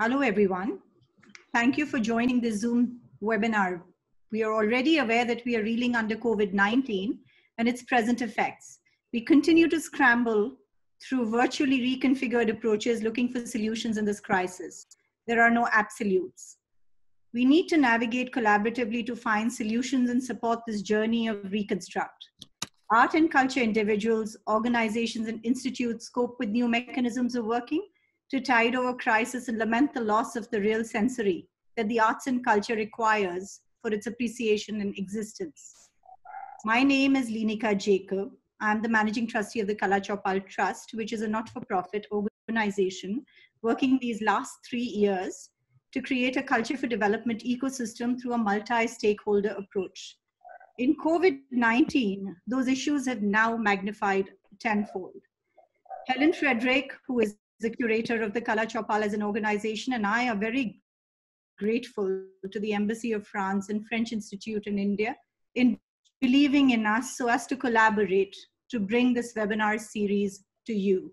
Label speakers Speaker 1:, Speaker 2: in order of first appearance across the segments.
Speaker 1: Hello, everyone. Thank you for joining this Zoom webinar. We are already aware that we are reeling under COVID-19 and its present effects. We continue to scramble through virtually reconfigured approaches looking for solutions in this crisis. There are no absolutes. We need to navigate collaboratively to find solutions and support this journey of reconstruct. Art and culture individuals, organizations, and institutes cope with new mechanisms of working to tide over crisis and lament the loss of the real sensory that the arts and culture requires for its appreciation and existence. My name is Linika Jacob. I'm the managing trustee of the Kala Chaupal Trust, which is a not-for-profit organization working these last three years to create a culture for development ecosystem through a multi-stakeholder approach. In COVID-19, those issues have now magnified tenfold. Helen Frederick, who is the curator of the Kala Chaupal as an organization, and I are very grateful to the Embassy of France and French Institute in India in believing in us so as to collaborate to bring this webinar series to you.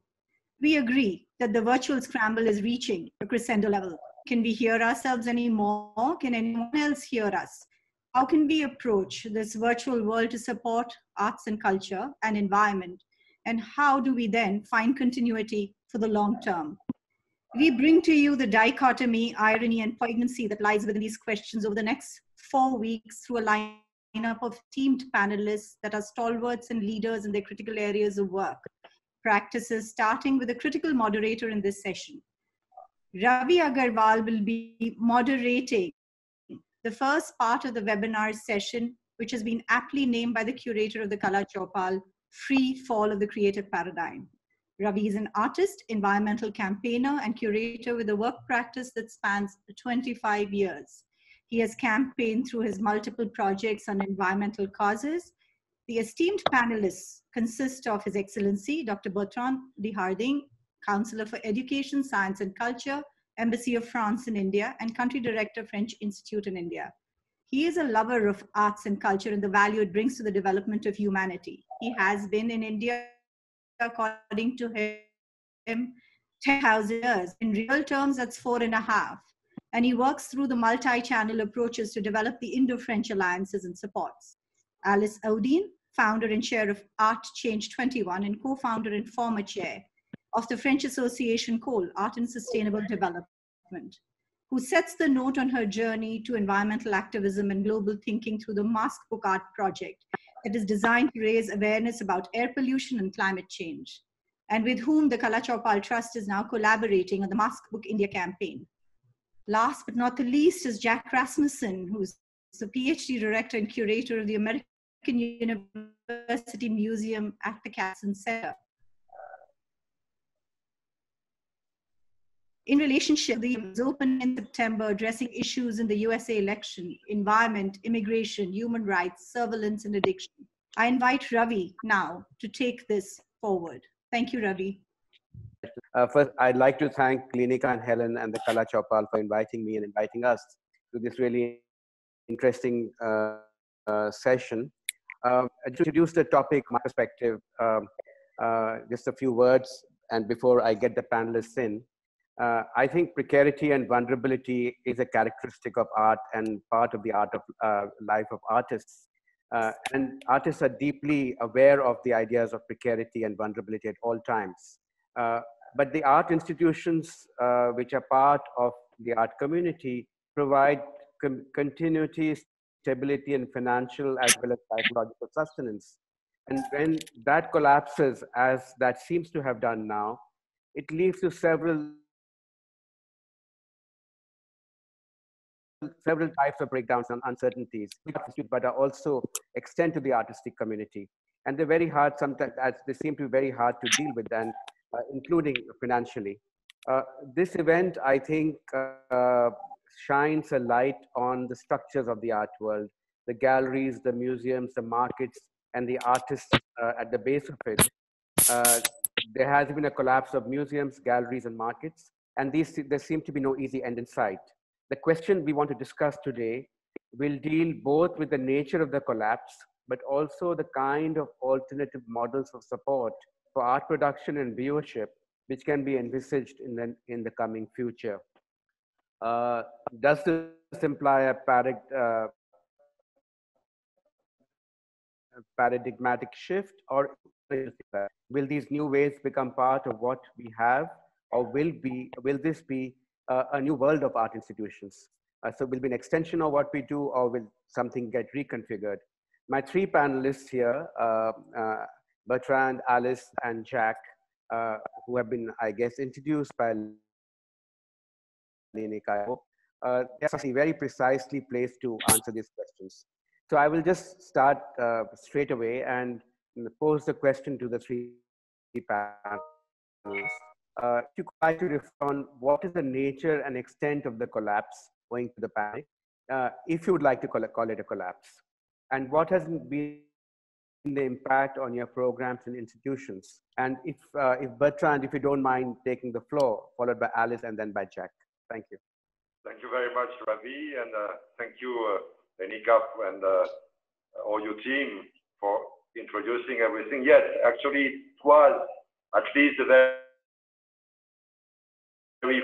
Speaker 1: We agree that the virtual scramble is reaching a crescendo level. Can we hear ourselves anymore? Can anyone else hear us? How can we approach this virtual world to support arts and culture and environment? And how do we then find continuity for the long term? We bring to you the dichotomy, irony, and poignancy that lies within these questions over the next four weeks through a lineup of teamed panelists that are stalwarts and leaders in their critical areas of work. Practices starting with a critical moderator in this session. Ravi Agarwal will be moderating the first part of the webinar session, which has been aptly named by the curator of the Kala Chaupal, Free Fall of the Creative Paradigm. Ravi is an artist, environmental campaigner, and curator with a work practice that spans 25 years. He has campaigned through his multiple projects on environmental causes. The esteemed panelists consist of His Excellency Dr. Bertrand de Hartingh, Counselor for Education, Science and Culture, Embassy of France in India, and Country Director, French Institute in India. He is a lover of arts and culture and the value it brings to the development of humanity. He has been in India according to him, 10,000 years. In real terms, that's four and a half. And he works through the multi-channel approaches to develop the Indo-French alliances and supports. Alice Audouin, founder and chair of Art Change 21 and co-founder and former chair of the French Association COAL, Art and Sustainable Development, who sets the note on her journey to environmental activism and global thinking through the Mask Book Art Project, that is designed to raise awareness about air pollution and climate change, and with whom the Kala Chaupal Trust is now collaborating on the Maskbook India campaign. Last but not the least is Jack Rasmussen, who's the PhD director and curator of the American University Museum at the Katzen Center. In relationship, the open in September addressing issues in the USA election, environment, immigration, human rights, surveillance, and addiction. I invite Ravi now to take this forward. Thank you, Ravi.
Speaker 2: Uh, first, I'd like to thank Linika and Helen and the Kala Chaupal for inviting me and inviting us to this really interesting uh, uh, session. Um, to introduce the topic, my perspective, um, uh, just a few words, and before I get the panelists in, uh, I think precarity and vulnerability is a characteristic of art and part of the art of uh, life of artists. Uh, and artists are deeply aware of the ideas of precarity and vulnerability at all times. Uh, but the art institutions, uh, which are part of the art community, provide continuity, stability, and financial as well as psychological sustenance. And when that collapses, as that seems to have done now, it leads to several several types of breakdowns and uncertainties, but are also extend to the artistic community. And they're very hard sometimes, as they seem to be very hard to deal with, and uh, including financially. Uh, this event, I think, uh, shines a light on the structures of the art world, the galleries, the museums, the markets, and the artists uh, at the base of it. Uh, there has been a collapse of museums, galleries, and markets, and these, there seem to be no easy end in sight. The question we want to discuss today will deal both with the nature of the collapse, but also the kind of alternative models of support for art production and viewership, which can be envisaged in the, in the coming future. Uh, does this imply a uh, paradigmatic shift or will these new ways become part of what we have or will be will this be a new world of art institutions. Uh, so will be an extension of what we do or will something get reconfigured? My three panelists here uh, uh bertrand alice and jack who have been i guess introduced by Lenika, uh, they're very precisely placed to answer these questions. So I will just start uh, straight away and pose the question to the three panelists. Uh, to try to reflect what is the nature and extent of the collapse owing to the panic, uh, if you would like to call it, call it a collapse, and what has been the impact on your programs and institutions. And if, uh, if Bertrand, if you don't mind taking the floor, followed by Alice and then by Jack. Thank you.
Speaker 3: Thank you very much, Ravi, and uh, thank you, uh, Lenika and uh, all your team for introducing everything. Yes, actually, it was at least the very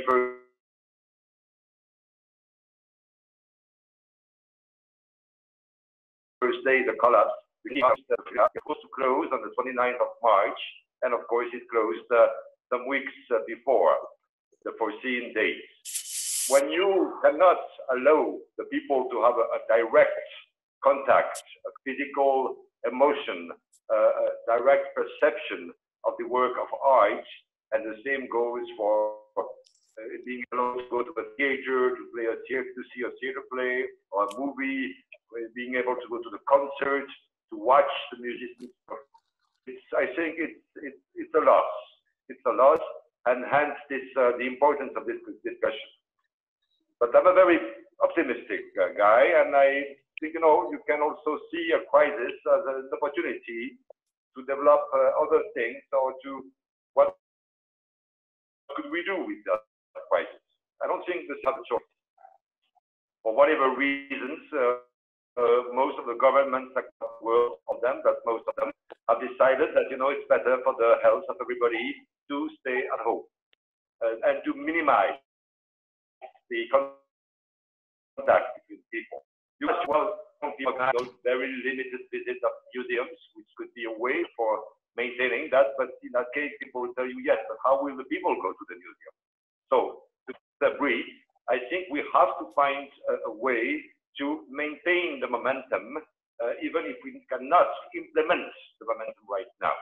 Speaker 3: first day the collapse. We are supposed to close on the 29th of March, and of course it closed uh, some weeks uh, before the foreseen date when you cannot allow the people to have a, a direct contact, a physical emotion, uh, a direct perception of the work of art, and the same goes for being able to go to a theater, to play a theater, to see a theater play or a movie, uh, being able to go to the concert, to watch the musicians. It's, I think it's, it's, it's a loss. It's a loss, and hence this, uh, the importance of this discussion. But I'm a very optimistic uh, guy, and I think, you know, you can also see a crisis as an opportunity to develop uh, other things or to what could we do with that crisis? I don't think this has a choice. For whatever reasons, uh, uh, most of the governments across the world, of them, but most of them, have decided that you know it's better for the health of everybody to stay at home uh, and to minimize the contact between people. You as well those very limited visits of museums, which could be a way for maintaining that. But in that case, people will tell you, yes, but how will the people go to the museum? So, to the brief, I think we have to find a, a way to maintain the momentum, uh, even if we cannot implement the momentum right now,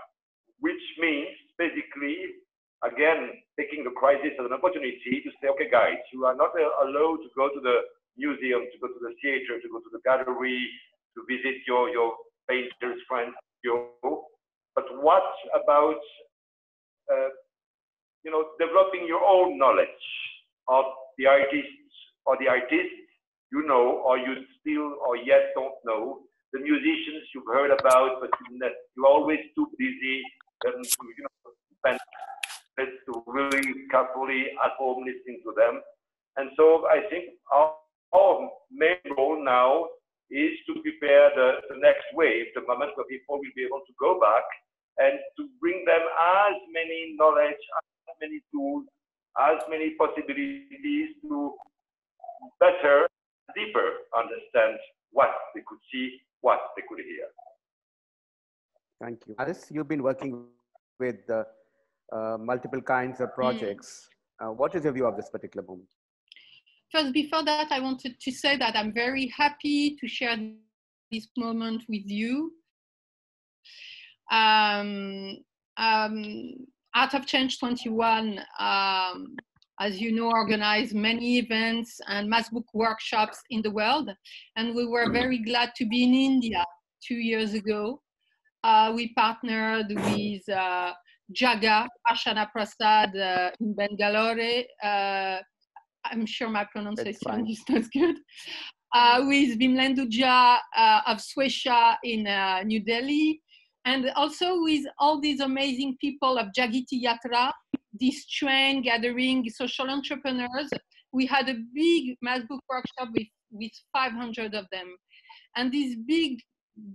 Speaker 3: which means basically again, taking the crisis as an opportunity to say, okay, guys, you are not uh, allowed to go to the museum, to go to the theater, to go to the gallery, to visit your, your painters, friends, your, but what about, uh, you know, developing your own knowledge of the artists or the artists you know, or you still or yet don't know, the musicians you've heard about, but you're always too busy and, you know, spend to really carefully at home listening to them. And so I think our, our main role now is to prepare the, the next wave, the moment where people will be able to go back and to bring them as many knowledge, as many tools, as many possibilities to better, deeper understand what they could see, what they could hear.
Speaker 2: Thank you. Alice, you've been working with the uh, multiple kinds of projects. Mm. Uh, what is your view of this particular moment?
Speaker 4: First, before that, I wanted to say that I'm very happy to share this moment with you. Um, um, Art of Change 21, um, as you know, organized many events and Maskbook workshops in the world. And we were very glad to be in India two years ago. Uh, we partnered with uh, Jaaga Archana Prasad uh, in Bangalore. Uh, I'm sure my pronunciation is not good. Uh, with Bimlendu Jha uh, of Swechha in uh, New Delhi, and also with all these amazing people of Jagriti Yatra, this train gathering social entrepreneurs. We had a big Maskbook workshop with, with 500 of them. And this big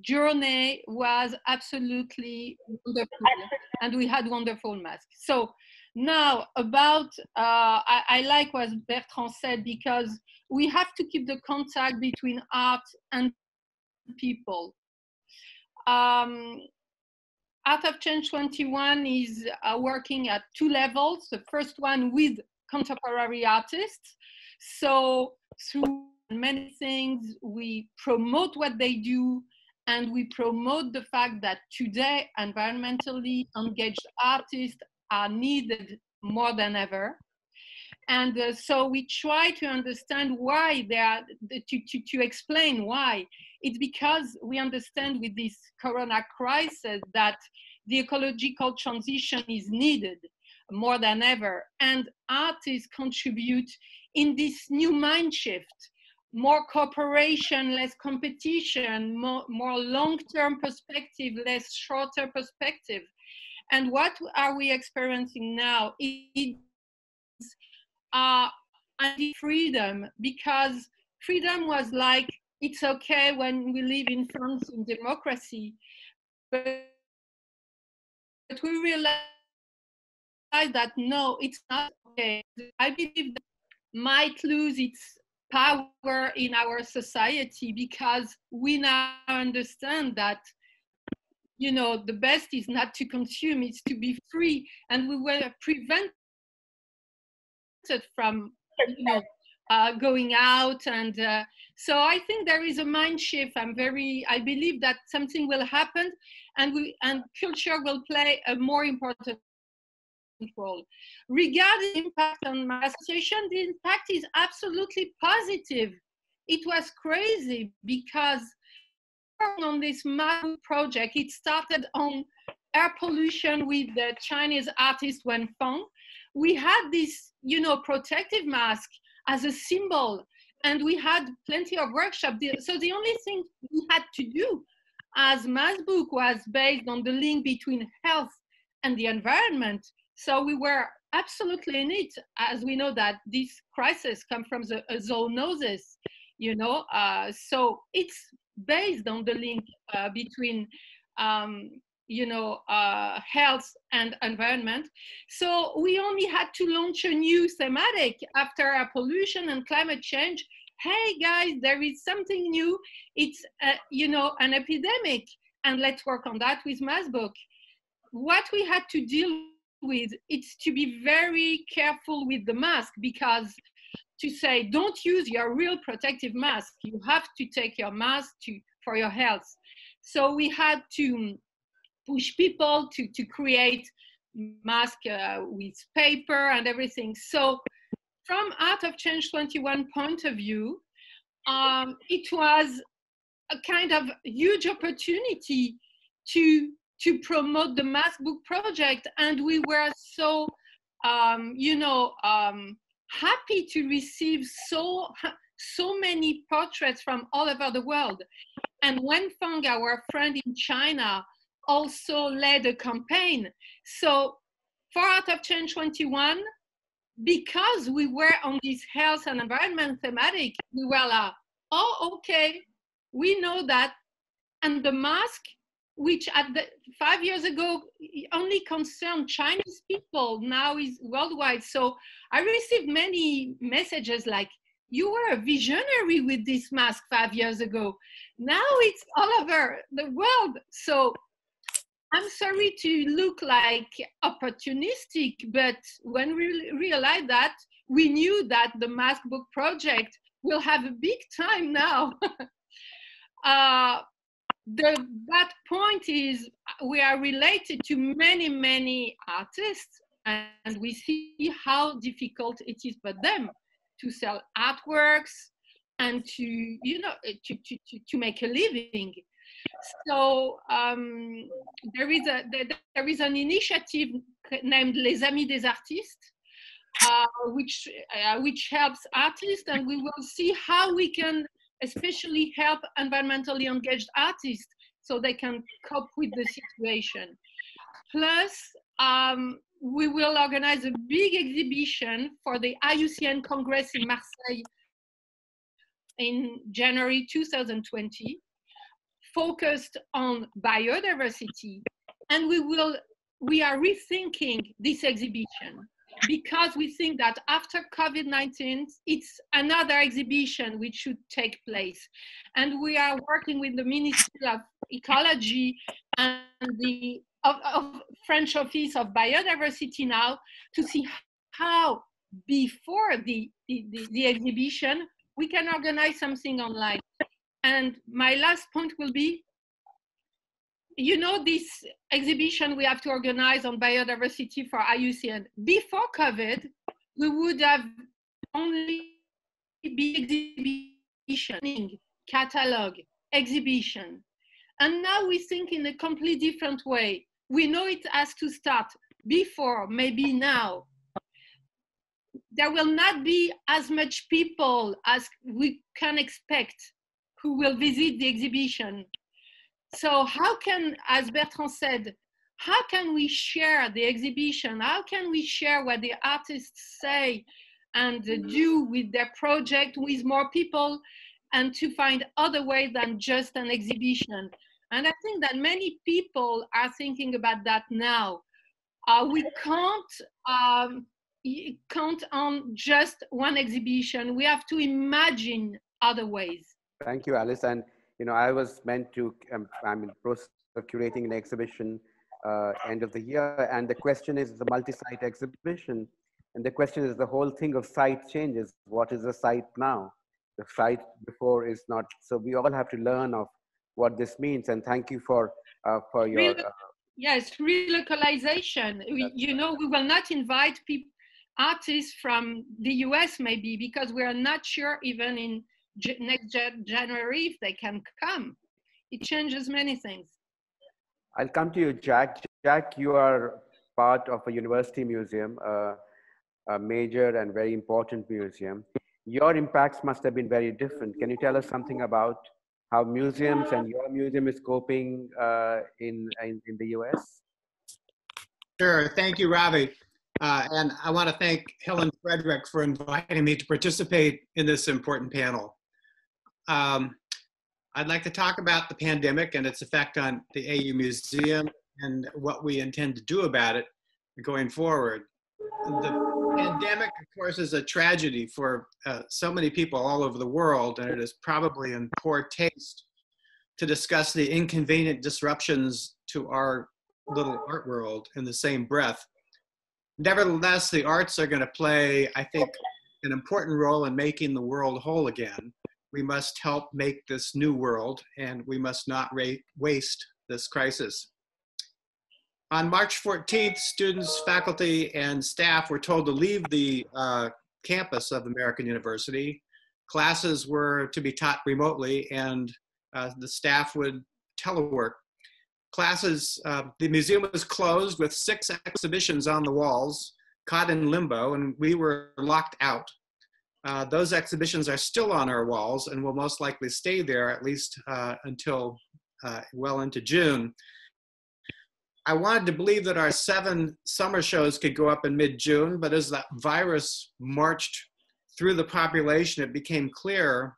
Speaker 4: journey was absolutely wonderful and we had wonderful masks so Now, about, uh, I, I, like what Bertrand said because we have to keep the contact between art and people. Um, Art of Change 21 is uh, working at two levels. The first one with contemporary artists. So through many things, we promote what they do and we promote the fact that today environmentally engaged artists are needed more than ever. And uh, so we try to understand why they are, to, to, to explain why. It's because we understand with this corona crisis that the ecological transition is needed more than ever. And artists contribute in this new mind shift more cooperation, less competition, more, more long-term perspective, less shorter perspective. And what are we experiencing now is uh, anti-freedom because freedom was like, it's okay when we live in France in democracy, but, but we realize that no, it's not okay. I believe that might lose its power in our society because we now understand that you know the best is not to consume it's to be free and we were prevented from you know uh, going out and uh, so i think there is a mind shift i'm very i believe that something will happen and we and culture will play a more important role Regarding impact on my association, the impact is absolutely positive. It was crazy because on this project, it started on air pollution with the Chinese artist Wen Fang. We had this, you know, protective mask as a symbol, and we had plenty of workshops. So the only thing we had to do as Maskbook was based on the link between health and the environment. So we were absolutely in it, as we know that this crisis come from the, a zoonosis, you know. Uh, so it's based on the link uh, between, um, you know, uh, health and environment. So we only had to launch a new thematic after our pollution and climate change. Hey guys, there is something new. It's, uh, you know, an epidemic, and let's work on that with Maskbook. What we had to deal with it's to be very careful with the mask because to say don't use your real protective mask you have to take your mask to for your health so we had to push people to to create mask uh, with paper and everything so from art of change 21 point of view um, it was a kind of huge opportunity to to promote the Maskbook project. And we were so, um, you know, um, happy to receive so, so many portraits from all over the world. And Wen Fang, our friend in China, also led a campaign. So for Art of Change 21, because we were on this health and environment thematic, we were like, oh, okay, we know that. And the mask which at the five years ago only concerned Chinese people, now is worldwide. So I received many messages like, you were a visionary with this mask five years ago. Now it's all over the world. So I'm sorry to look like opportunistic, but when we realized that, we knew that the Maskbook project will have a big time now. uh, the bad point is we are related to many many artists and we see how difficult it is for them to sell artworks and to you know to to, to, to make a living so um, there is a there is an initiative named les amis des artistes uh, which uh, which helps artists and we will see how we can especially help environmentally engaged artists so they can cope with the situation. Plus, um, we will organize a big exhibition for the IUCN Congress in Marseille in January 2020, focused on biodiversity. And we will we are rethinking this exhibition because we think that after COVID-19, it's another exhibition which should take place. And we are working with the Ministry of Ecology and the of, of French Office of Biodiversity now to see how before the, the, the, the exhibition, we can organize something online. And my last point will be you know this exhibition we have to organize on biodiversity for IUCN. Before COVID, we would have only be exhibition, catalog, exhibition. And now we think in a completely different way. We know it has to start before, maybe now. There will not be as much people as we can expect who will visit the exhibition so how can, as Bertrand said, how can we share the exhibition? How can we share what the artists say and do with their project with more people and to find other ways than just an exhibition? And I think that many people are thinking about that now. Uh, we can't um, count on just one exhibition. We have to imagine other ways.
Speaker 2: Thank you, Alice. And you know, I was meant to, um, I'm in the process of curating an exhibition uh, end of the year. And the question is the multi-site exhibition. And the question is the whole thing of site changes. What is the site now? The site before is not. So we all have to learn of what this means. And thank you for, uh, for your. Uh,
Speaker 4: yes, relocalization. We, you know, we will not invite people, artists from the US maybe, because we are not sure even in next January if they can come. It changes many things.
Speaker 2: I'll come to you, Jack. Jack, you are part of a university museum, uh, a major and very important museum. Your impacts must have been very different. Can you tell us something about how museums and your museum is coping uh, in, in, in the US?
Speaker 5: Sure. Thank you, Ravi. Uh, and I want to thank Helen Frederick for inviting me to participate in this important panel. Um, I'd like to talk about the pandemic and its effect on the AU Museum and what we intend to do about it going forward. The pandemic, of course, is a tragedy for uh, so many people all over the world, and it is probably in poor taste to discuss the inconvenient disruptions to our little art world in the same breath. Nevertheless, the arts are going to play, I think, an important role in making the world whole again we must help make this new world and we must not waste this crisis. On March 14th, students, faculty, and staff were told to leave the uh, campus of American University. Classes were to be taught remotely and uh, the staff would telework. Classes, uh, the museum was closed with six exhibitions on the walls, caught in limbo, and we were locked out. Uh, those exhibitions are still on our walls and will most likely stay there at least uh, until uh, well into June. I wanted to believe that our seven summer shows could go up in mid-June, but as that virus marched through the population, it became clear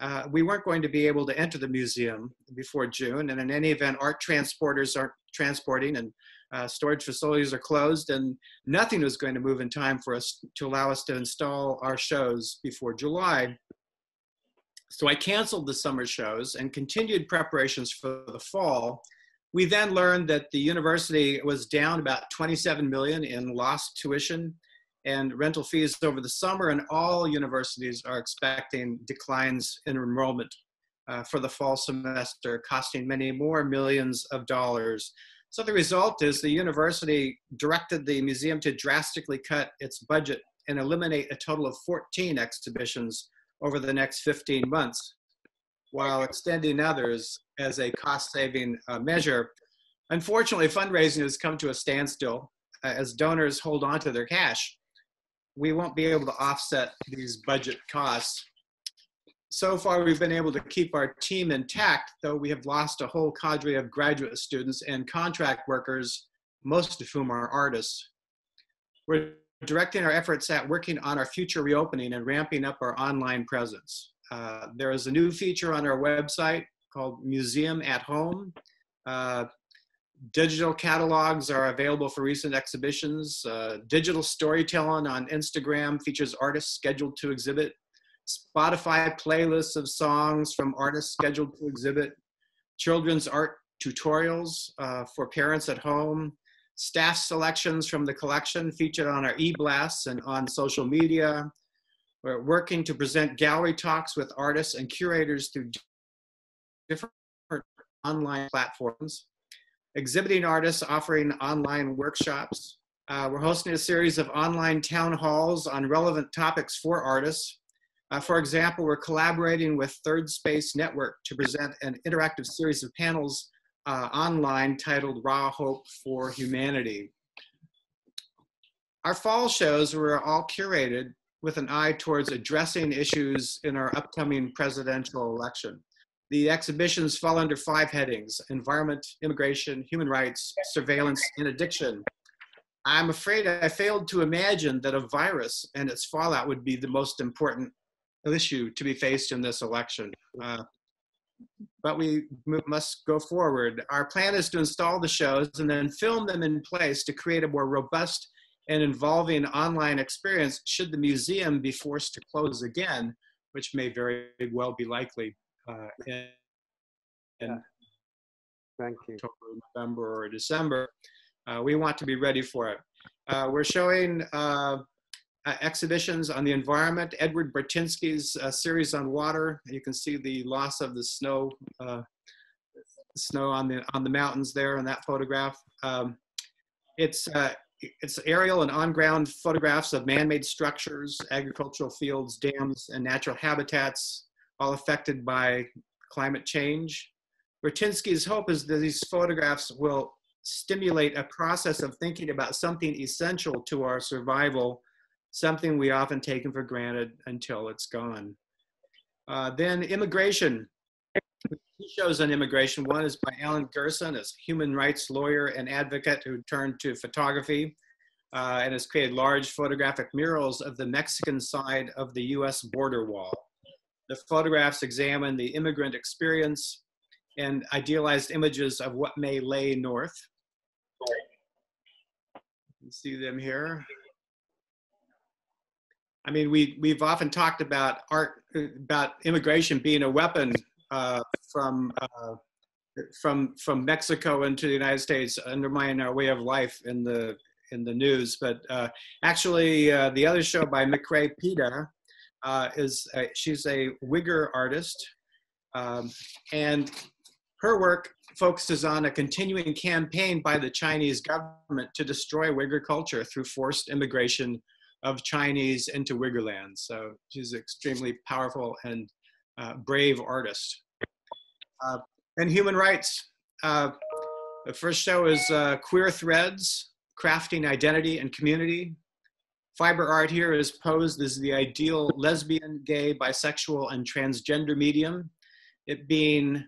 Speaker 5: uh, we weren't going to be able to enter the museum before June. And in any event, art transporters aren't transporting and uh, storage facilities are closed and nothing was going to move in time for us to allow us to install our shows before July. So I canceled the summer shows and continued preparations for the fall. We then learned that the university was down about 27 million in lost tuition and rental fees over the summer, and all universities are expecting declines in enrollment uh, for the fall semester, costing many more millions of dollars so the result is the university directed the museum to drastically cut its budget and eliminate a total of 14 exhibitions over the next 15 months, while extending others as a cost-saving uh, measure. Unfortunately, fundraising has come to a standstill uh, as donors hold on to their cash. We won't be able to offset these budget costs so far we've been able to keep our team intact, though we have lost a whole cadre of graduate students and contract workers, most of whom are artists. We're directing our efforts at working on our future reopening and ramping up our online presence. Uh, there is a new feature on our website called Museum at Home. Uh, digital catalogs are available for recent exhibitions. Uh, digital storytelling on Instagram features artists scheduled to exhibit. Spotify playlists of songs from artists scheduled to exhibit. Children's art tutorials uh, for parents at home. Staff selections from the collection featured on our e-blasts and on social media. We're working to present gallery talks with artists and curators through different online platforms. Exhibiting artists offering online workshops. Uh, we're hosting a series of online town halls on relevant topics for artists. Uh, for example, we're collaborating with Third Space Network to present an interactive series of panels uh, online titled Raw Hope for Humanity. Our fall shows were all curated with an eye towards addressing issues in our upcoming presidential election. The exhibitions fall under five headings environment, immigration, human rights, surveillance, and addiction. I'm afraid I failed to imagine that a virus and its fallout would be the most important issue to be faced in this election. Uh, but we must go forward. Our plan is to install the shows and then film them in place to create a more robust and involving online experience should the museum be forced to close again, which may very well be likely uh, in, in
Speaker 2: Thank you.
Speaker 5: October, November, or December. Uh, we want to be ready for it. Uh, we're showing uh, uh, exhibitions on the environment, Edward Burtynsky's uh, series on water. You can see the loss of the snow, snow on the on the mountains there in that photograph. Um, it's it's aerial and on-ground photographs of man-made structures, agricultural fields, dams, and natural habitats, all affected by climate change. Burtynsky's hope is that these photographs will stimulate a process of thinking about something essential to our survival, something we often taken for granted until it's gone. Uh, then immigration. Two shows on immigration. One is by Alan Gerson, a human rights lawyer and advocate who turned to photography uh, and has created large photographic murals of the Mexican side of the US border wall. The photographs examine the immigrant experience and idealized images of what may lay north. You see them here. I mean, we, we've often talked about art, about immigration being a weapon uh, from, uh, from, from Mexico into the United States, undermining our way of life in the, in the news. But uh, actually, uh, the other show by McRae Pita uh, is a, she's a Uyghur artist, um, and her work focuses on a continuing campaign by the Chinese government to destroy Uyghur culture through forced immigration of Chinese into Uyghur land. So she's an extremely powerful and uh, brave artist. Uh, and human rights. Uh, the first show is uh, Queer Threads, Crafting Identity and Community. Fiber art here is posed as the ideal lesbian, gay, bisexual, and transgender medium, it being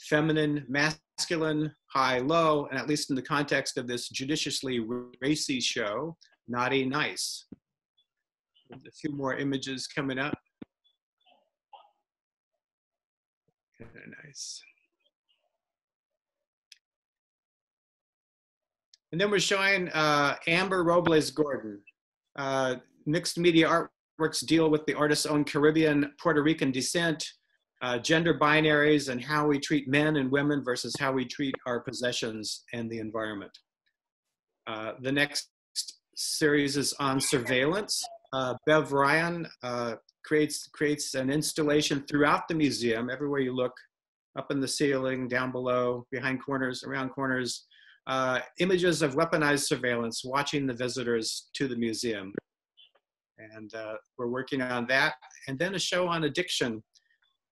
Speaker 5: feminine, masculine, high, low, and at least in the context of this judiciously racy show, naughty, nice. A few more images coming up. Very nice. And then we're showing uh, Amber Robles Gordon. Uh, mixed media artworks deal with the artist's own Caribbean, Puerto Rican descent, uh, gender binaries, and how we treat men and women versus how we treat our possessions and the environment. Uh, the next series is on surveillance. Uh, Bev Ryan uh, creates, creates an installation throughout the museum, everywhere you look, up in the ceiling, down below, behind corners, around corners, uh, images of weaponized surveillance watching the visitors to the museum. And uh, we're working on that. And then a show on addiction.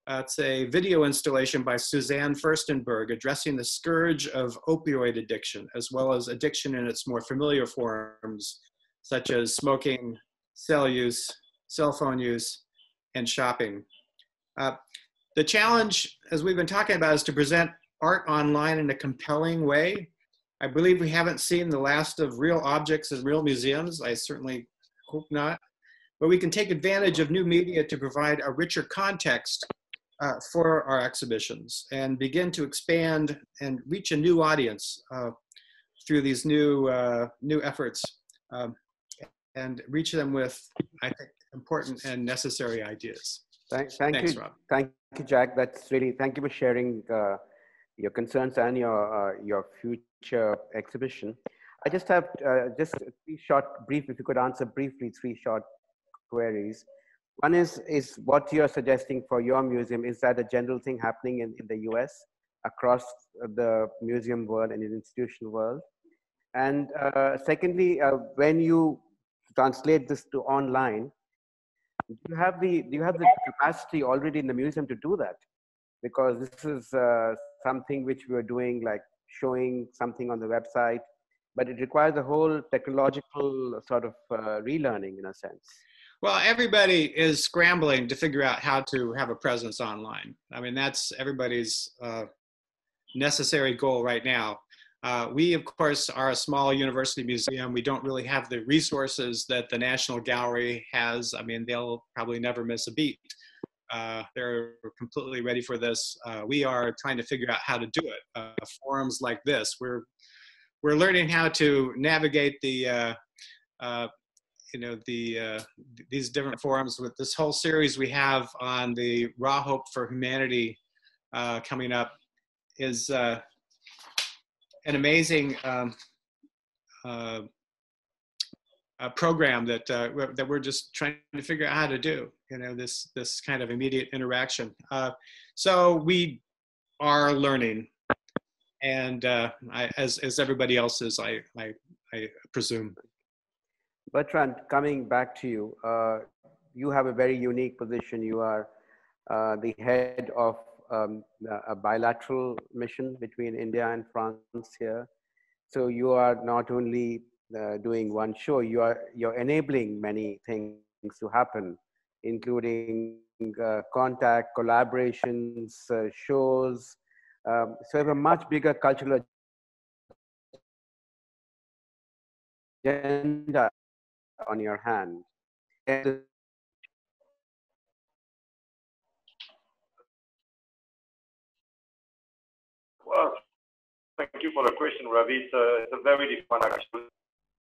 Speaker 5: It's a video installation by Suzanne Firstenberg addressing the scourge of opioid addiction, as well as addiction in its more familiar forms, such as smoking, cell use, cell phone use, and shopping. Uh, the challenge, as we've been talking about, is to present art online in a compelling way I believe we haven't seen the last of real objects in real museums. I certainly hope not. But we can take advantage of new media to provide a richer context uh, for our exhibitions and begin to expand and reach a new audience uh, through these new uh, new efforts um, and reach them with, I think, important and necessary ideas.
Speaker 2: Thank, thank
Speaker 5: Thanks,
Speaker 2: you,
Speaker 5: Rob.
Speaker 2: thank you, Jack. That's really thank you for sharing uh, your concerns and your uh, your future exhibition. I just have uh, just three short, brief. If you could answer briefly three short queries. One is is what you're suggesting for your museum. Is that a general thing happening in, in the U.S. across the museum world and the institutional world? And uh, secondly, uh, when you translate this to online, do you have the do you have the capacity already in the museum to do that? Because this is uh, something which we are doing, like showing something on the website, but it requires a whole technological sort of uh, relearning in a sense.
Speaker 5: Well, everybody is scrambling to figure out how to have a presence online. I mean, that's everybody's uh, necessary goal right now. Uh, we, of course, are a small university museum. We don't really have the resources that the National Gallery has. I mean, they'll probably never miss a beat. Uh, they're completely ready for this. Uh, we are trying to figure out how to do it. Uh, forums like this, we're we're learning how to navigate the uh, you know the uh, these different forums with this whole series we have on the raw hope for humanity uh, coming up is uh, an amazing um, uh, program that uh, we're- that we're just trying to figure out how to do you know this this kind of immediate interaction. Uh, so we are learning. And uh, I, as as everybody else is I, I I presume.
Speaker 2: Bertrand, coming back to you, uh, you have a very unique position. You are uh, the head of um, a bilateral mission between India and France here. So you are not only uh, doing one show, you are you're enabling many things to happen, including uh, contact, collaborations, uh, shows. Um, so have a much bigger cultural agenda on your hand. And
Speaker 3: Well, thank you for the question, Ravi. It's a, it's a very deep one, actually.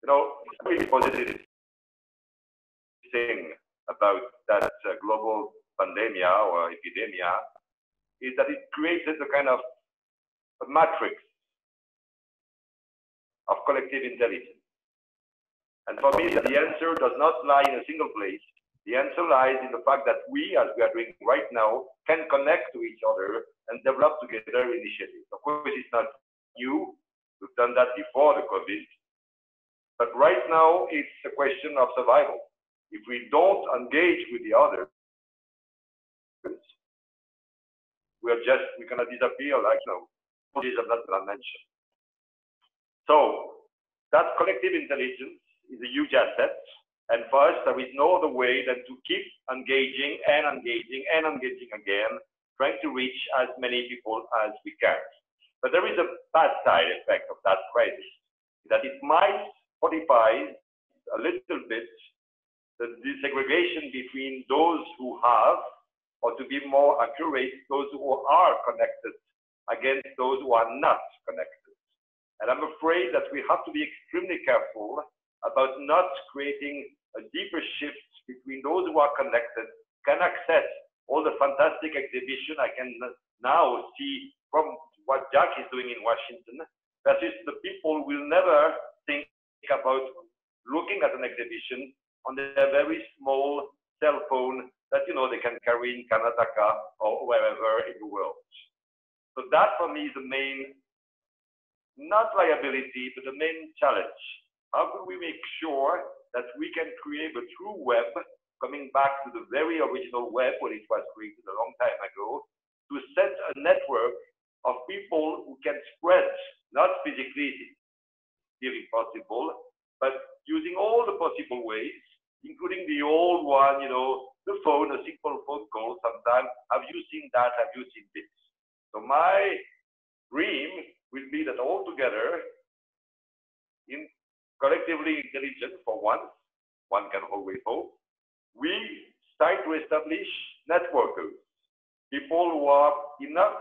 Speaker 3: You know, it's very positive thing about that uh, global pandemia or epidemia is that it created a kind of a matrix of collective intelligence. And for me, the answer does not lie in a single place. The answer lies in the fact that we, as we are doing right now, can connect to each other and develop together initiatives. Of course, it's not new. We've done that before the COVID. But right now, it's a question of survival. If we don't engage with the others, we are just, we're going to disappear like, you know, bodies of that dimension. So, that collective intelligence is a huge asset. And for us, there is no other way than to keep engaging and engaging and engaging again, trying to reach as many people as we can. But there is a bad side effect of that crisis, that it might modify a little bit the desegregation between those who have, or to be more accurate, those who are connected against those who are not connected. And I'm afraid that we have to be extremely careful about not creating a deeper shift between those who are connected, can access all the fantastic exhibition I can now see from what Jack is doing in Washington, versus the people will never think about looking at an exhibition on their very small cell phone that you know they can carry in Karnataka or wherever in the world. So that for me is the main, not liability, but the main challenge. How can we make sure that we can create a true web, coming back to the very original web when it was created a long time ago, to set a network of people who can spread, not physically, if possible, but using all the possible ways, including the old one, you know, the phone, a simple phone call sometimes. Have you seen that? Have you seen this? So my dream will be that all together, in collectively intelligent for once, one can always hope, we start to establish networkers. people who are enough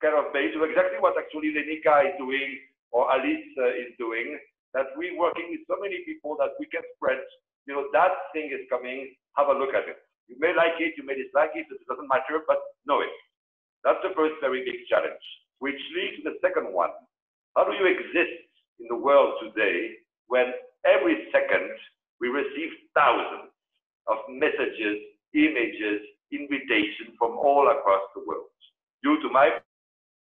Speaker 3: kind of base, exactly what actually Lenika is doing or Alice uh, is doing, that we're working with so many people that we can spread, you know, that thing is coming, have a look at it. You may like it, you may dislike it, it doesn't matter, but know it. That's the first very big challenge, which leads to the second one. How do you exist in the world today when every second we receive thousands of messages, images, invitations from all across the world? Due to my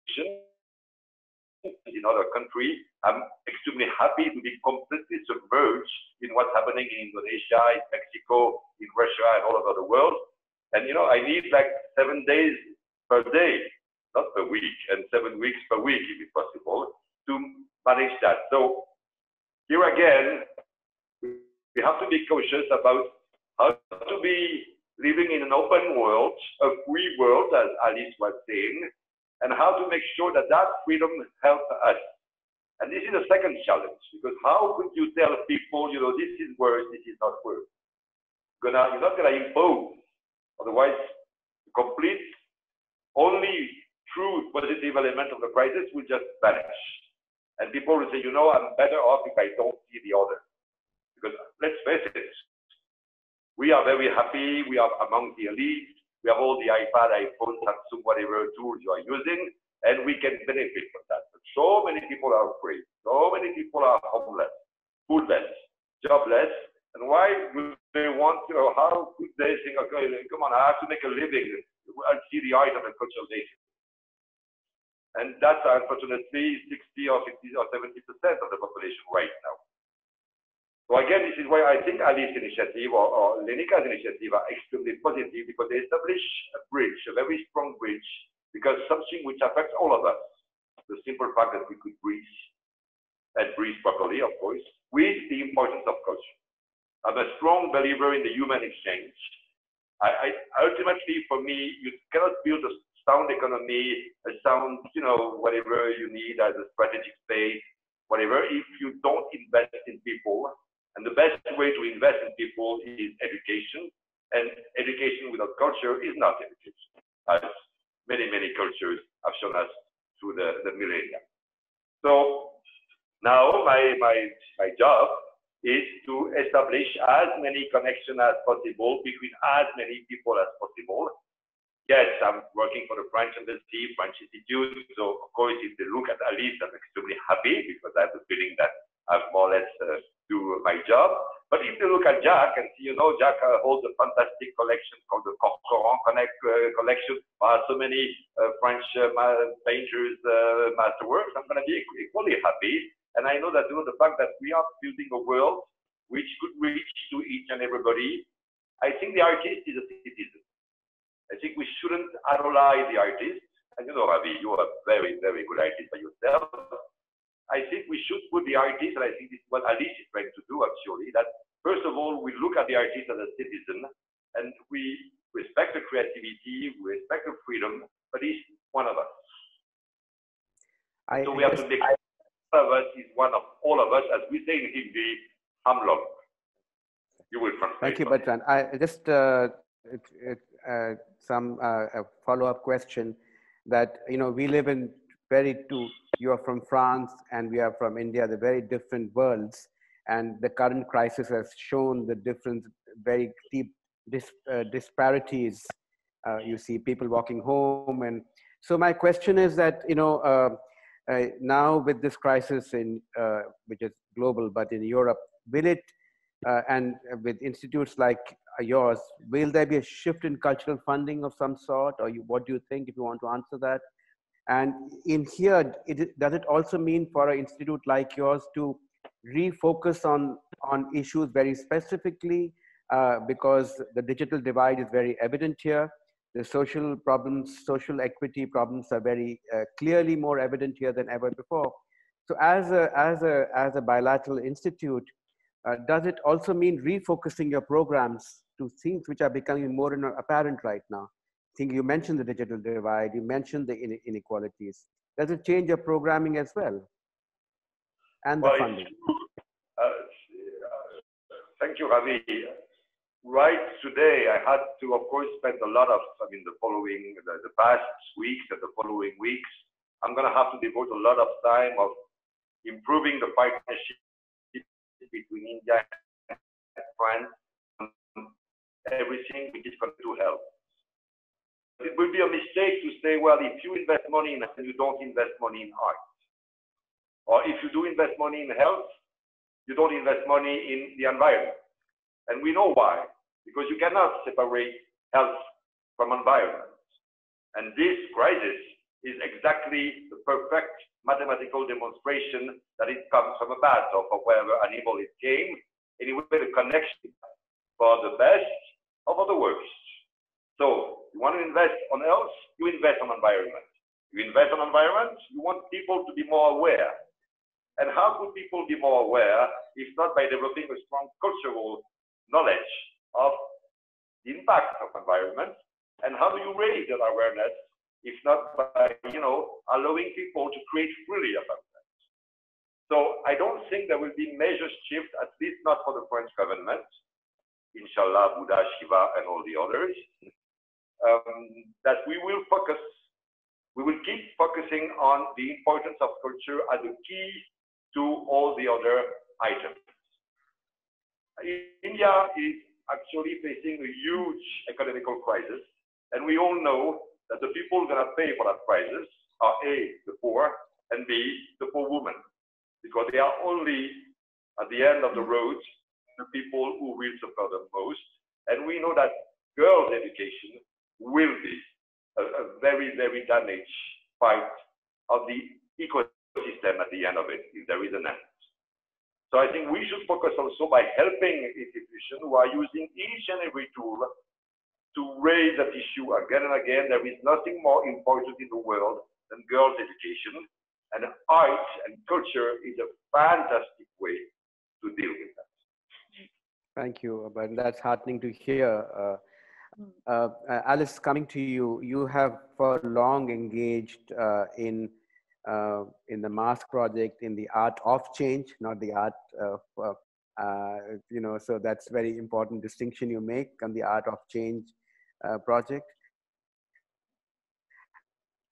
Speaker 3: position in other countries, I'm extremely happy to be completely submerged in what's happening in Indonesia, in Mexico, in Russia, and all over the world. And you know, I need like seven days per day, not per week, and seven weeks per week, if it's possible, to manage that. So here again, we have to be cautious about how to be living in an open world, a free world, as Alice was saying, and how to make sure that that freedom helps us. And this is the second challenge, because how could you tell people, you know, this is worse, this is not worse? Gonna, you're not going to impose. Otherwise, the complete only true positive element of the crisis will just vanish. And people will say, you know, I'm better off if I don't see the other. Because let's face it, we are very happy, we are among the elite, we have all the iPad, iPhone, Samsung, whatever tools you are using, and we can benefit from that. But so many people are afraid. So many people are homeless, foodless, jobless. And why do they want to, how could they think, okay, come on, I have to make a living. I'll see the item and consolidation. And that's unfortunately 60 or 50 or 70% of the population right now. So again, this is why I think Ali's initiative or, or Lenika's initiative are extremely positive because they establish a bridge, a very strong bridge, because something which affects all of us, the simple fact that we could breathe and breathe properly, of course, with the importance of culture. I'm a strong believer in the human exchange. I, I, ultimately, for me, you cannot build a sound economy, a sound, you know, whatever you need as a strategic space, whatever, if you don't invest in people and the best way to invest in people is education. And education without culture is not education, as many, many cultures have shown us through the, the millennia. So now my, my, my job is to establish as many connections as possible between as many people as possible. Yes, I'm working for the French Embassy, French Institute. So of course, if they look at Alice, I'm extremely happy because I have the feeling that I've more or less uh, do my job. But if you look at Jack and see, you know, Jack uh, holds a fantastic collection called the Corcoran Connect uh, collection. Uh, so many uh, French uh, painters' uh, masterworks. I'm going to be equally happy. And I know that you know, the fact that we are building a world which could reach to each and everybody. I think the artist is a citizen. I think we shouldn't idolize the artist. And you know, Ravi, you are a very, very good artist by yourself. I think we should put the artist, and I think this is what Alice is trying to do actually, that first of all, we look at the artist as a citizen and we respect the creativity, we respect the freedom, but he's one of us. I, so we have to make I, one of us is one of all of us, as we say in Hindi, Hamlok. You will translate.
Speaker 2: Thank you, Bertrand. I just uh, it, it, uh, some uh, follow-up question that you know we live in very two you are from France and we are from India, the very different worlds. And the current crisis has shown the different, very deep dis, uh, disparities. Uh, you see people walking home. And so my question is that, you know, uh, uh now with this crisis in, which is global, but in Europe, will it, and with institutes like yours, will there be a shift in cultural funding of some sort? Or you, what do you think, if you want to answer that? And in here, it, does it also mean for an institute like yours to refocus on, on issues very specifically uh, because the digital divide is very evident here. The social problems, social equity problems are very uh, clearly more evident here than ever before. So as a, as a, as a bilateral institute, uh, does it also mean refocusing your programs to things which are becoming more and more apparent right now? I think you mentioned the digital divide, you mentioned the inequalities. Does it change your programming as well? And
Speaker 3: well,
Speaker 2: the funding.
Speaker 3: Uh, uh, thank you, Ravi. right today, I had to, of course, spend a lot of, I mean, the following, the, the past weeks and the following weeks, I'm going to have to devote a lot of time of improving the partnership between India and France, everything which is going to help. It would be a mistake to say, well, if you invest money in and you don't invest money in art, or if you do invest money in health, you don't invest money in the environment. And we know why, because you cannot separate health from environment. And this crisis is exactly the perfect mathematical demonstration that it comes from a bat or wherever animal it came. Anyway, the connection for the best for the worst. So you want to invest on health, you invest on environment. You invest on environment, you want people to be more aware. And how could people be more aware if not by developing a strong cultural knowledge of the impact of environment? And how do you raise that awareness if not by, you know, allowing people to create freely about that. So I don't think there will be major shift, at least not for the French government, inshallah, Buddha, Shiva, and all the others, um, that we will focus, we will keep focusing on the importance of culture as a key to all the other items. India is actually facing a huge economical crisis, and we all know that the people that are paying for that crisis are A, the poor, and B, the poor women, because they are only at the end of the road the people who will suffer the most. And we know that girls' education will be a, a very, very damaged part of the ecosystem at the end of it, if there is an end. So I think we should focus also by helping institutions who are using each and every tool to raise that issue again and again. There is nothing more important in the world than girls' education, and art and culture is a fantastic way to deal with that.
Speaker 2: Thank you, but that's heartening to hear. Uh, uh, Alice, coming to you, you have for long engaged uh, in uh, in the mask project, in the art of change, not the art of, uh, you know, so that's very important distinction you make on the art of change uh, project.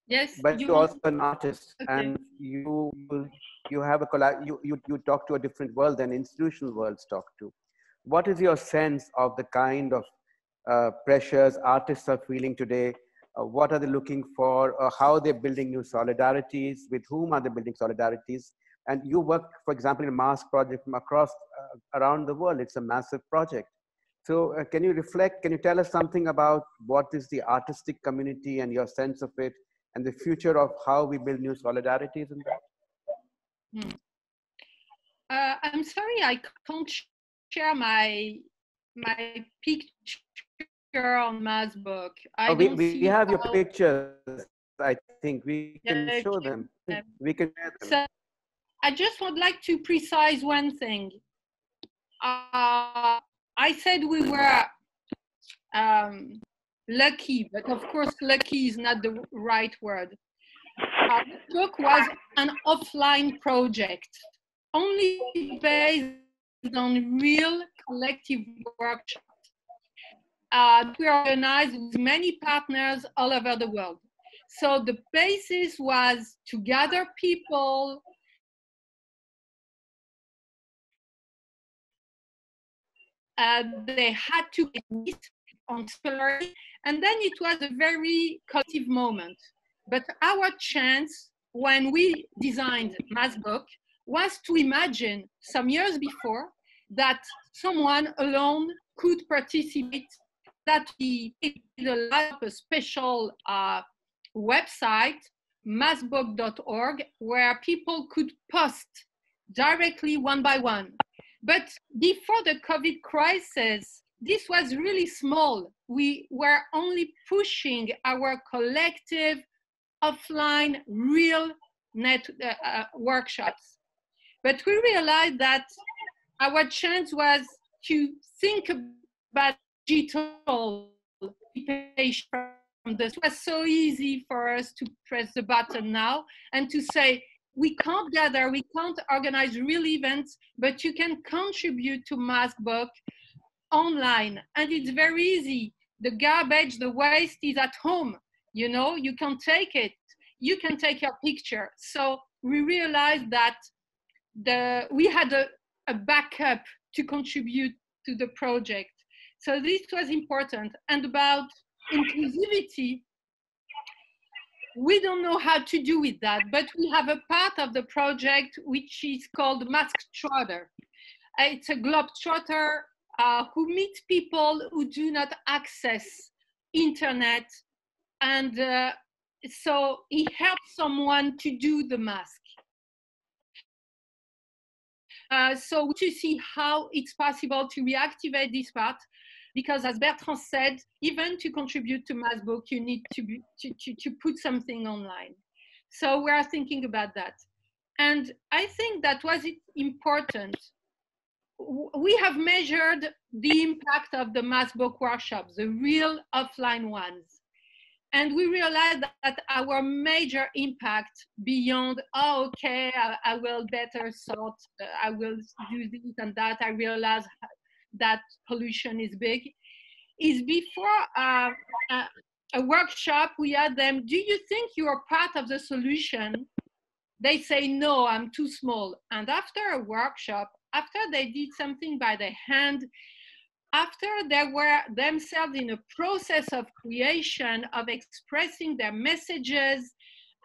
Speaker 4: Yes.
Speaker 2: But you are also an artist, okay. and you you have a collab. You, you you talk to a different world than institutional worlds talk to. What is your sense of the kind of uh, pressures artists are feeling today? Uh, what are they looking for? Uh, how they're building new solidarities? With whom are they building solidarities? And you work, for example, in a mass project from across uh, around the world. It's a massive project. So uh, can you reflect, can you tell us something about what is the artistic community and your sense of it and the future of how we build new solidarities in that?
Speaker 4: Hmm. Uh, I'm sorry, I can't share my my picture on Maskbook. I
Speaker 2: oh, we, we have how... your pictures. I think we can yeah, show them. We can share them.
Speaker 4: So I just would like to precise one thing. Uh, I said we were um, lucky, but of course, lucky is not the right word. Our book was an offline project, only based on real collective workshops. Uh, we organized with many partners all over the world. So the basis was to gather people uh, they had to meet on salary, and then it was a very collective moment. But our chance when we designed Maskbook was to imagine some years before that someone alone could participate, that we developed a special uh, website, maskbook.org, where people could post directly one by one but before the COVID crisis, this was really small. We were only pushing our collective offline real net uh, uh, workshops. But we realized that our chance was to think about digital from this. It was so easy for us to press the button now and to say, we can't gather, we can't organize real events, but you can contribute to Maskbook online and it's very easy. The garbage, the waste is at home. You know, you can take it. You can take your picture. So we realized that the we had a, a backup to contribute to the project. So this was important. And about inclusivity, we don't know how to do with that, but we have a part of the project which is called Mask Trotter. It's a globetrotter uh, who meets people who do not access internet, and uh, so he helps someone to do the mask. Uh, so to see how it's possible to reactivate this part, because as Bertrand said, even to contribute to Maskbook, you need to, be, to, to, to put something online. So we are thinking about that. And I think that was important. We have measured the impact of the Maskbook workshops, the real offline ones. And we realized that our major impact beyond, oh, okay, I, I will better sort, uh, I will do this and that, I realize that pollution is big is before uh, a, a workshop we had them do you think you are part of the solution? They say no i'm too small. And after a workshop after they did something by the hand after they were themselves in a process of creation of expressing their messages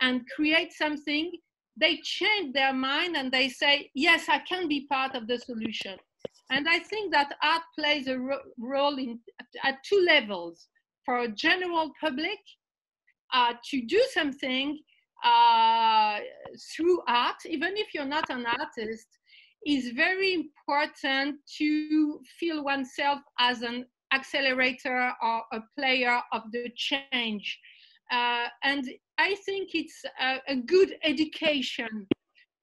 Speaker 4: and create something they change their mind and they say yes i can be part of the solution. And I think that art plays a ro role in, at two levels. For a general public uh, to do something uh, through art, even if you're not an artist, is very important to feel oneself as an accelerator or a player of the change. Uh, and I think it's a, a good education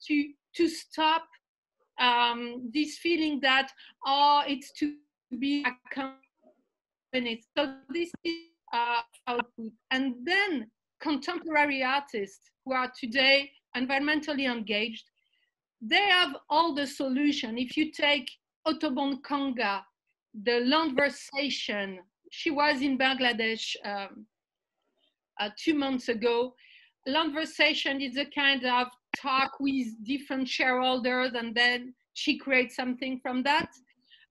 Speaker 4: to, to stop um, this feeling that oh it's to be accompanied so this is uh, output and then contemporary artists who are today environmentally engaged they have all the solution if you take Otobong Nkanga the Landversation she was in Bangladesh um, uh, two months ago Landversation is a kind of talk with different shareholders and then she creates something from that.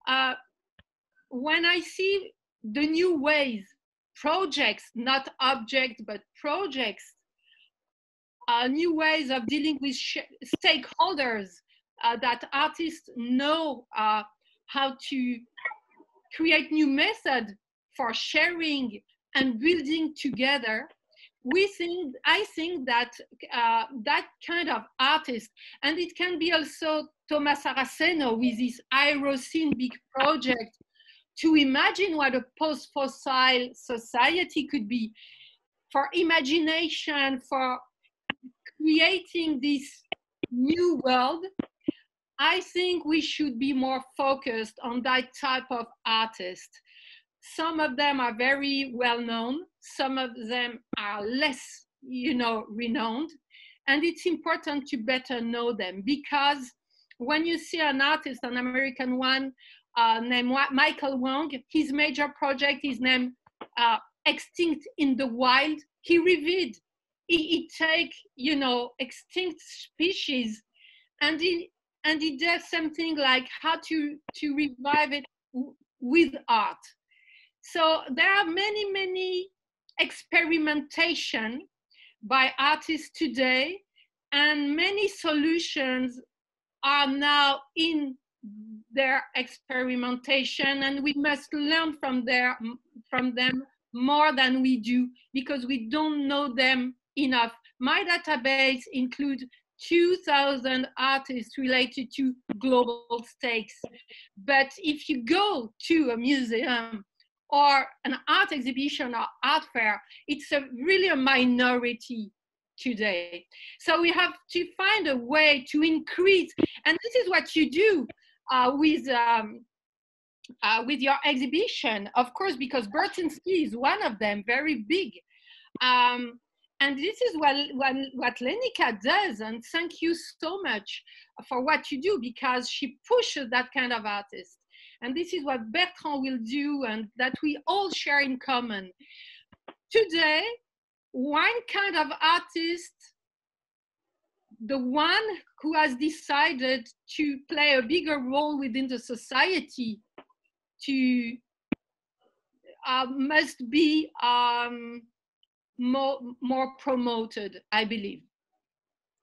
Speaker 4: Uh, when I see the new ways, projects, not objects, but projects, uh, new ways of dealing with stakeholders uh, that artists know uh, how to create new methods for sharing and building together. We think i think that uh, that kind of artist and it can be also Tomás Saraceno with his Aerocene big project to imagine what a post-fossil society could be for imagination for creating this new world i think we should be more focused on that type of artist. Some of them are very well known some of them are less you know renowned and it's important to better know them because when you see an artist an american one uh, named Michael Wang his major project is named uh, extinct in the wild. He reviewed he take you know extinct species and he and he does something like how to to revive it with art. So there are many many experimentation by artists today, and many solutions are now in their experimentation, and we must learn from their from them more than we do because we don't know them enough. My database includes 2,000 artists related to global stakes. But if you go to a museum or an art exhibition or art fair, it's a, really a minority today. So we have to find a way to increase, and this is what you do uh, with um, uh, with your exhibition, of course, because Burtynsky is one of them, very big. Um, and this is what, what, what Lenika does, and thank you so much for what you do because she pushes that kind of artist. And this is what Bertrand will do and that we all share in common. Today, one kind of artist, the one who has decided to play a bigger role within the society, to uh, must be um, more, more promoted, I believe.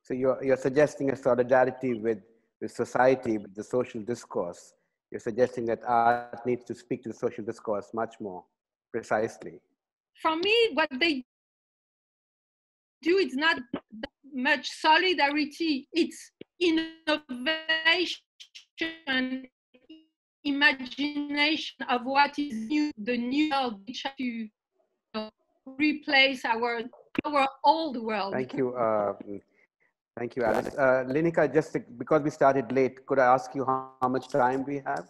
Speaker 2: So you're, you're suggesting a solidarity with the society, with the social discourse. You're suggesting that art needs to speak to the social discourse much more precisely.
Speaker 4: For me, what they do is not much solidarity, it's innovation, imagination of what is new, the new world, to replace our our old world.
Speaker 2: Thank you. Uh, thank you, Alice. Uh, Linika, just because we started late, could I ask you how, how much time we have?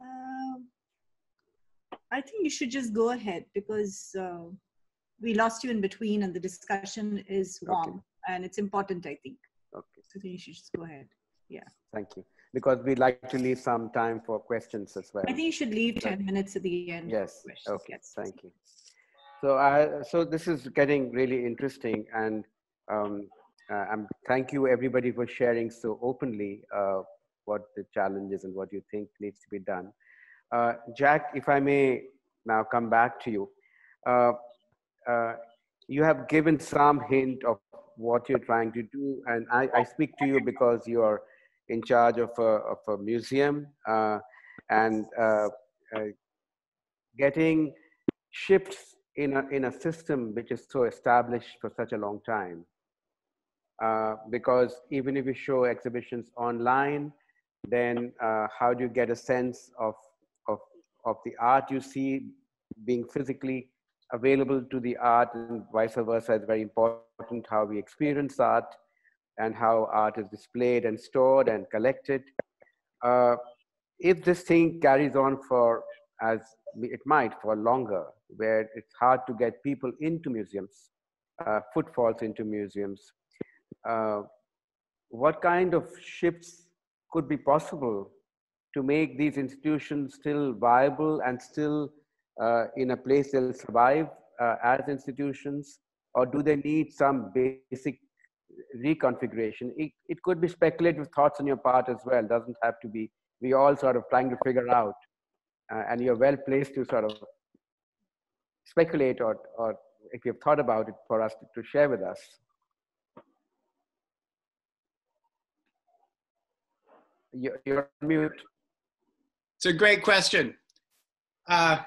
Speaker 1: Uh, I think you should just go ahead because uh, we lost you in between and the discussion is warm okay. and it's important, I think.
Speaker 2: Okay.
Speaker 1: So I think you should just go ahead. Yeah.
Speaker 2: Thank you. Because we'd like to leave some time for questions as well.
Speaker 1: I think you should leave 10 minutes at the end.
Speaker 2: Yes. Okay. Yes. Thank you. So, I, so this is getting really interesting, and um, uh, I'm thank you everybody for sharing so openly uh, what the challenges and what you think needs to be done. Uh, Jack, if I may now come back to you, uh, uh, you have given some hint of what you're trying to do, and I, I speak to you because you are in charge of a, of a museum uh, and getting shifts in a, in a system which is so established for such a long time. Uh, because even if you show exhibitions online, then uh, how do you get a sense of, of, of the art you see being physically available to the art and vice versa is very important how we experience art and how art is displayed and stored and collected. Uh, if this thing carries on for as it might for longer, where it's hard to get people into museums, uh, footfalls into museums. Uh, what kind of shifts could be possible to make these institutions still viable and still uh, in a place they'll survive uh, as institutions? Or do they need some basic reconfiguration? It, it could be speculative thoughts on your part as well, doesn't have to be. We all sort of trying to figure out and you're well placed to sort of speculate or, or if you've thought about it for us to, to share with us. You're, you're mute.
Speaker 5: It's a great question. Uh,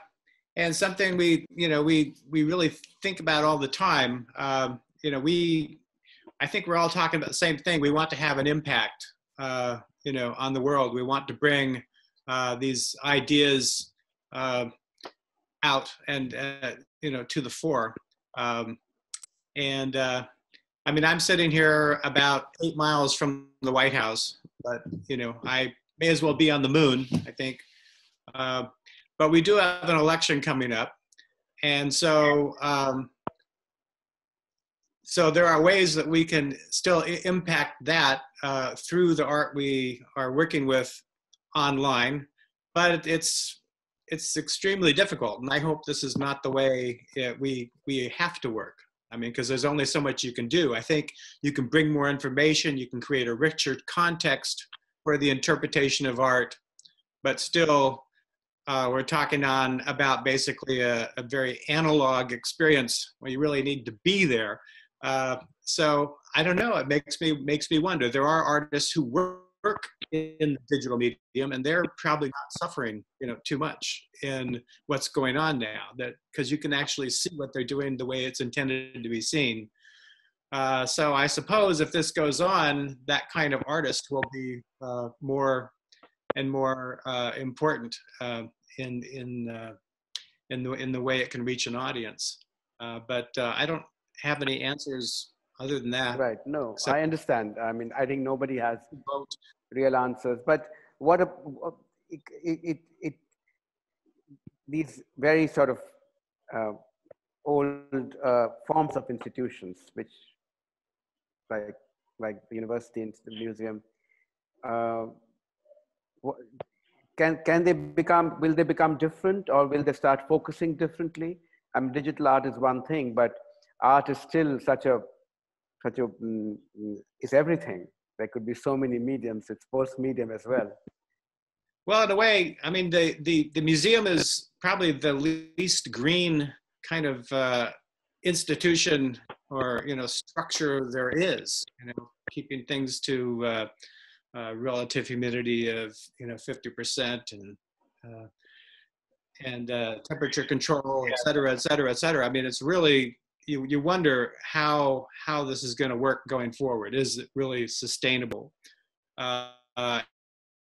Speaker 5: and something we, you know, we, we really think about all the time. Um, you know, we, I think we're all talking about the same thing. We want to have an impact, uh, you know, on the world. We want to bring uh, these ideas uh, out and uh, you know to the fore. Um, and uh, I mean, I'm sitting here about eight miles from the White House, but you know, I may as well be on the moon. I think. Uh, but we do have an election coming up, and so. Um, so there are ways that we can still impact that uh, through the art we are working with online, but it's it's extremely difficult. And I hope this is not the way it, we we have to work. I mean, because there's only so much you can do. I think you can bring more information, you can create a richer context for the interpretation of art, but still, uh, we're talking on about basically a, a, very analog experience where you really need to be there. Uh, so I don't know. It makes me makes me wonder. There are artists who work work in the digital medium and they're probably not suffering you know too much in what's going on now that because you can actually see what they're doing the way it's intended to be seen uh, so i suppose if this goes on that kind of artist will be uh, more and more uh, important uh, in in uh, in the in the way it can reach an audience uh, but i don't have any answers other than that.
Speaker 2: Right. No, I understand. I mean, I think nobody has real answers. But what a, it, it, it, these very sort of uh, old uh, forms of institutions, which like like the university and the museum, uh, can can they become will they become different or will they start focusing differently i mean digital art is one thing but art is still such a such a mm, mm, everything there could be so many mediums it's post medium as well
Speaker 5: well in a way i mean the the, the museum is probably the least green kind of uh, institution or you know structure there is you know keeping things to uh, uh, relative humidity of you know 50% and uh, and uh, temperature control, et cetera, et cetera, et cetera. I mean, it's really you, you wonder how how this is going to work going forward. Is it really sustainable? Uh,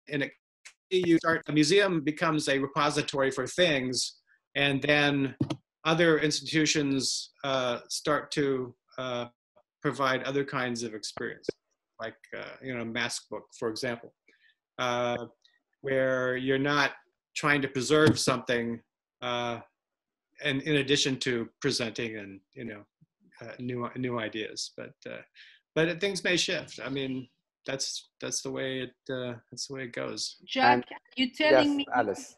Speaker 5: and it, you start a museum becomes a repository for things, and then other institutions uh, start to uh, provide other kinds of experience, like uh, you know, Maskbook, for example, uh, where you're not trying to preserve something and in addition to presenting and you know uh, new new ideas but uh, but things may shift. I mean that's that's the way it uh, that's the way it goes.
Speaker 4: Jack and, are you telling
Speaker 2: yes,
Speaker 4: me
Speaker 2: alice.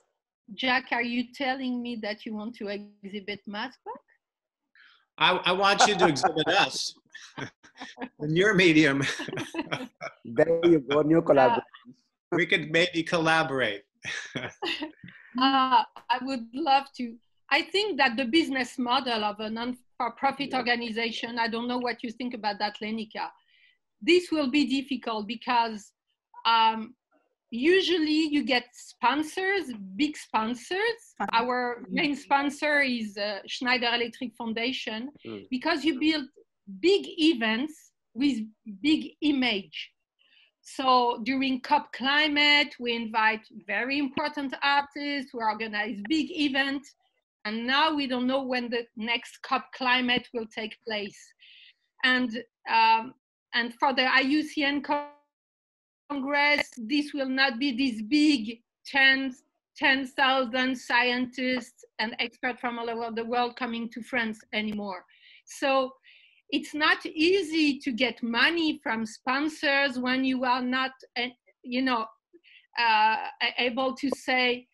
Speaker 4: Jack are you telling me that you want to exhibit maskbook
Speaker 5: I, I want you to exhibit us. In your medium.
Speaker 2: There you go new collaboration
Speaker 5: we could maybe collaborate.
Speaker 4: Uh, I would love to. I think that the business model of a non-profit organization, I don't know what you think about that, Lenica. This will be difficult because um, usually you get sponsors, big sponsors. Our main sponsor is uh, Schneider Electric Foundation mm. because you build big events with big image. So during COP Climate, we invite very important artists to organize big events. And now we don't know when the next COP Climate will take place. And, um, and for the IUCN Congress, this will not be this big 10,000 10, scientists and experts from all over the world coming to France anymore. So it's not easy to get money from sponsors when you are not eh, you know uh, able to say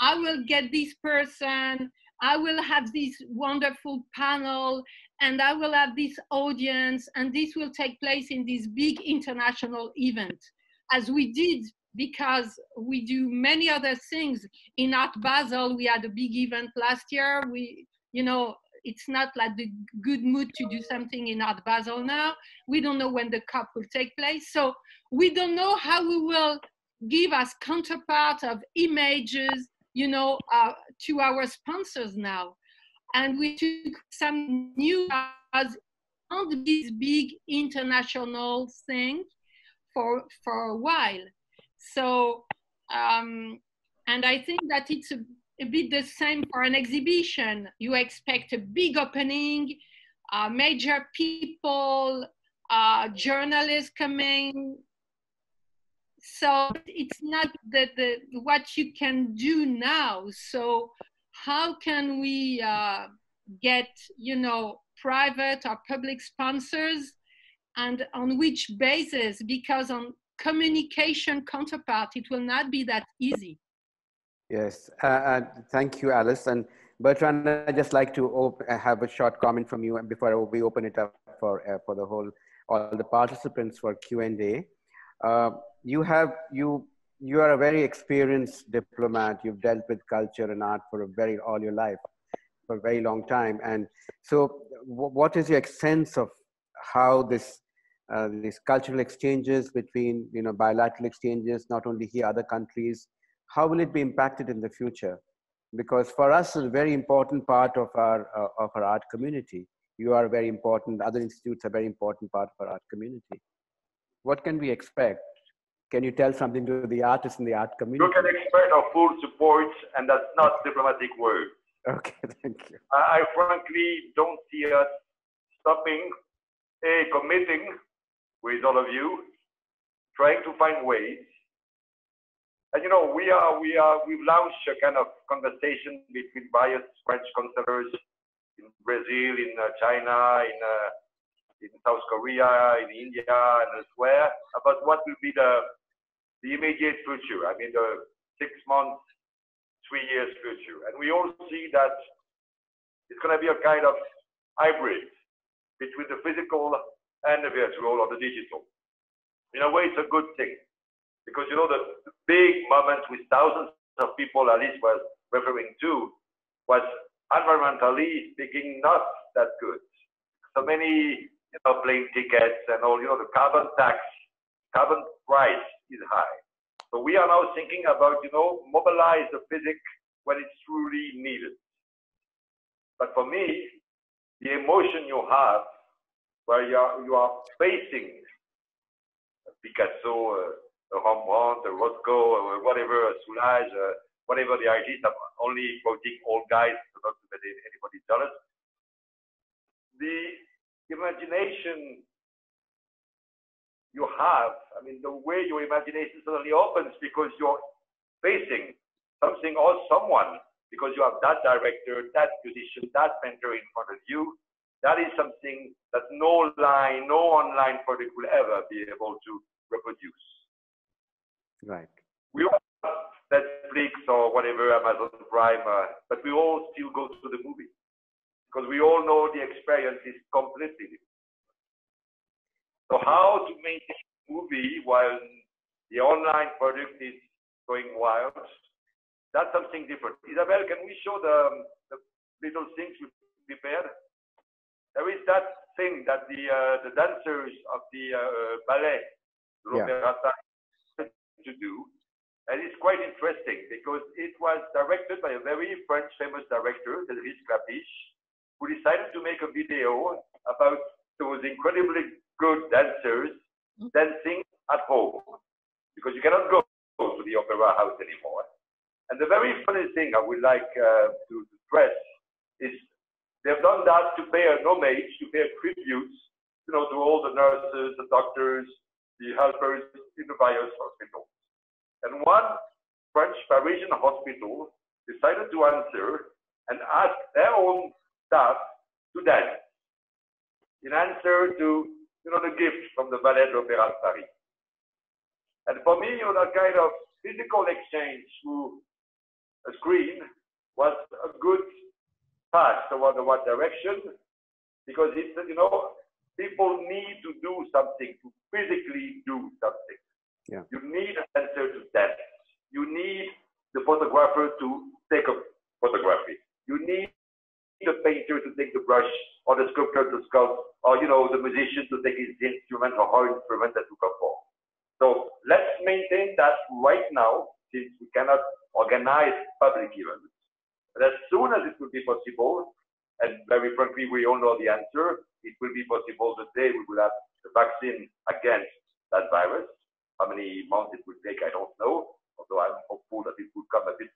Speaker 4: i will get this person i will have this wonderful panel and i will have this audience and this will take place in this big international event as we did because we do many other things in art basel we had a big event last year we you know it's not like the good mood to do something in Art Basel now. We don't know when the cup will take place. So we don't know how we will give us counterpart of images, you know, uh, to our sponsors now. And we took some new on this big international thing for, for a while. So, um, and I think that it's a a bit the same for an exhibition. You expect a big opening, uh, major people, uh, journalists coming. So it's not the, the, what you can do now. So how can we uh, get, you know, private or public sponsors and on which basis? Because on communication counterpart, it will not be that easy.
Speaker 2: Yes, uh, uh, thank you, Alice. And Bertrand, I'd just like to op- uh, have a short comment from you before we open it up for, uh, for the whole, all the participants for Q&A. You have, you, you are a very experienced diplomat. You've dealt with culture and art for a very, all your life, for a very long time. And so what is your sense of how this, uh, these cultural exchanges between, you know, bilateral exchanges, not only here, other countries, how will it be impacted in the future? Because for us, it's a very important part of our, uh, of our art community. You are very important, other institutes are very important part of our art community. What can we expect? Can you tell something to the artists in the art community?
Speaker 3: You can expect our full support, and that's not diplomatic word.
Speaker 2: Okay, thank you.
Speaker 3: I, I frankly don't see us stopping, a committing with all of you, trying to find ways and you know, we are we are we've launched a kind of conversation between various French counselors in Brazil, in uh, China, in uh, in South Korea, in India, and elsewhere about what will be the the immediate future. I mean, the six months, three years future. And we all see that it's going to be a kind of hybrid between the physical and the virtual or the digital. In a way, it's a good thing because you know the, big moment with thousands of people at Alice was referring to was environmentally speaking not that good. So many you know, plane tickets and all, you know, the carbon tax, carbon price is high. So we are now thinking about, you know, mobilize the physics when it's truly needed. But for me, the emotion you have, where you are, you are facing Picasso, a Rembrandt, Rothko, or whatever, a Soulages, uh, whatever the artist, I'm only quoting old guys, not to make anybody jealous. The imagination you have, I mean, the way your imagination suddenly opens because you're facing something or someone, because you have that director, that musician, that mentor in front of you. That is something that no line, no online product will ever be able to reproduce.
Speaker 2: Right.
Speaker 3: We all have Netflix or whatever, Amazon Prime, uh, but we all still go to the movie because we all know the experience is completely different. So how to make a movie while the online product is going wild? That's something different. Isabel, can we show the, the little things we prepared? There is that thing that the uh, the dancers of the uh, ballet, yeah. to do, and it's quite interesting because it was directed by a very French famous director, Cédric Klapisch, who decided to make a video about those incredibly good dancers mm-hmm. dancing at home because you cannot go to the opera house anymore. And the very funny thing I would like uh, to, stress is they've done that to pay an homage, to pay a tribute, you know, to all the nurses, the doctors, the helpers in the various hospitals. And one French Parisian hospital decided to answer and ask their own staff to dance in answer to you know, the gift from the Ballet de l'Opéra de Paris. And for me, you know, that kind of physical exchange through a screen was a good path toward the one direction because it's, you know, people need to do something, to physically do something.
Speaker 2: Yeah.
Speaker 3: You need a sensor to dance. You need the photographer to take a photography. You need the painter to take the brush or the sculptor to sculpt or, you know, the musician to take his instrument or her instrument that to perform. So let's maintain that right now, since we cannot organize public events. But as soon as it will be possible, and very frankly, we all know the answer, it will be possible the day we will have the vaccine against that virus. How many months it will take, I don't know, although I'm hopeful that it will come a bit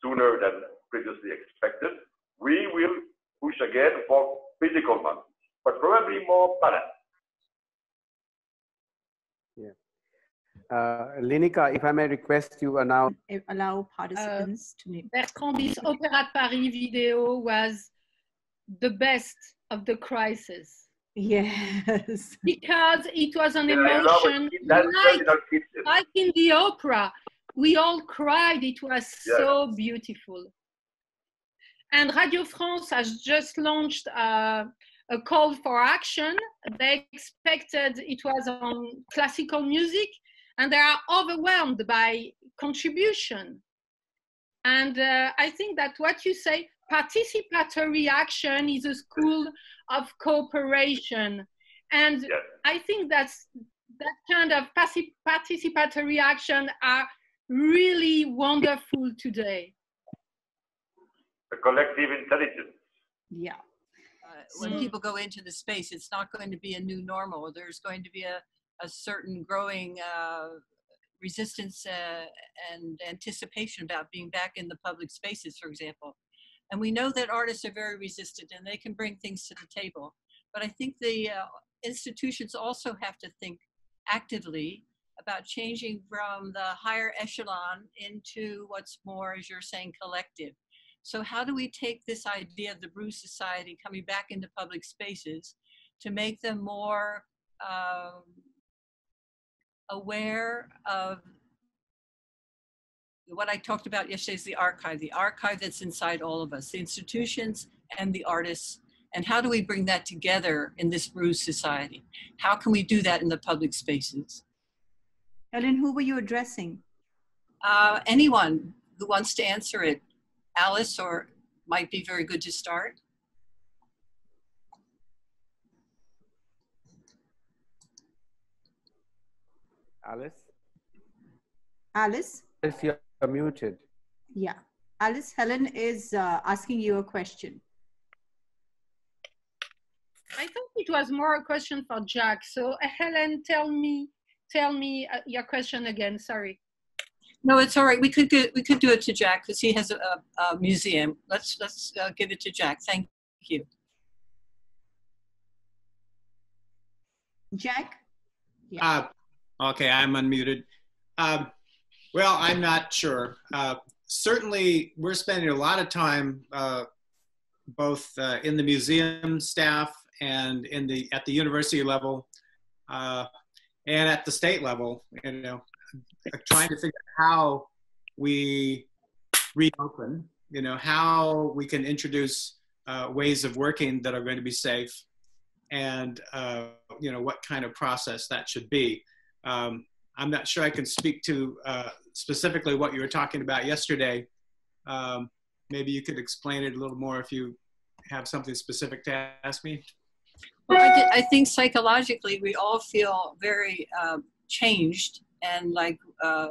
Speaker 3: sooner than previously expected we will push again for physical money, but probably more balance.
Speaker 2: Yeah. Uh, Linika, if I may request you now.
Speaker 1: Allow participants uh, to name.
Speaker 4: Bertrand, Opera Paris video was the best of the crisis.
Speaker 1: Yes.
Speaker 4: Because it was an emotion like, like in the opera. We all cried. It was yes. so beautiful. And Radio France has just launched a, a call for action. They expected it was on classical music, and they are overwhelmed by contribution. And uh, I think that what you say, participatory action is a school of cooperation. And. I think that's that kind of participatory action are really wonderful today
Speaker 3: the collective intelligence.
Speaker 1: Yeah.
Speaker 6: Uh, when people go into the space, it's not going to be a new normal. There's going to be a, a certain growing uh, resistance uh, and anticipation about being back in the public spaces, for example. And we know that artists are very resistant and they can bring things to the table. But I think the uh, institutions also have to think actively about changing from the higher echelon into what's more, as you're saying, collective. So how do we take this idea of the Bruce Society coming back into public spaces to make them more um, aware of what I talked about yesterday is the archive, the archive that's inside all of us, the institutions and the artists. And how do we bring that together in this bruised society? How can we do that in the public spaces?
Speaker 1: Helen, who were you addressing?
Speaker 6: Uh, anyone who wants to answer it. Alice, or might be very good to start.
Speaker 2: Alice?
Speaker 1: Alice?
Speaker 2: Alice, you're muted.
Speaker 1: Yeah. Alice, Helen is uh, asking you a question.
Speaker 4: I thought it was more a question for Jack. So uh, Helen, tell me, tell me uh, your question again. Sorry.
Speaker 6: No, it's all right. We could get, we could do it to Jack because he has a, a, museum. Let's let's uh, give it to Jack. Thank you.
Speaker 1: Jack.
Speaker 5: Yeah. Uh, okay, I'm unmuted. Um, well, I'm not sure. Uh, certainly, we're spending a lot of time, uh, both uh, in the museum staff and in the at the university level, uh, and at the state level. You know, trying to figure out how we reopen. You know, how we can introduce uh, ways of working that are going to be safe, and uh, you know what kind of process that should be. Um, I'm not sure I can speak to uh, specifically what you were talking about yesterday. Um, maybe you could explain it a little more if you have something specific to ask me.
Speaker 6: Well, I, did, I think psychologically we all feel very uh, changed, and like uh,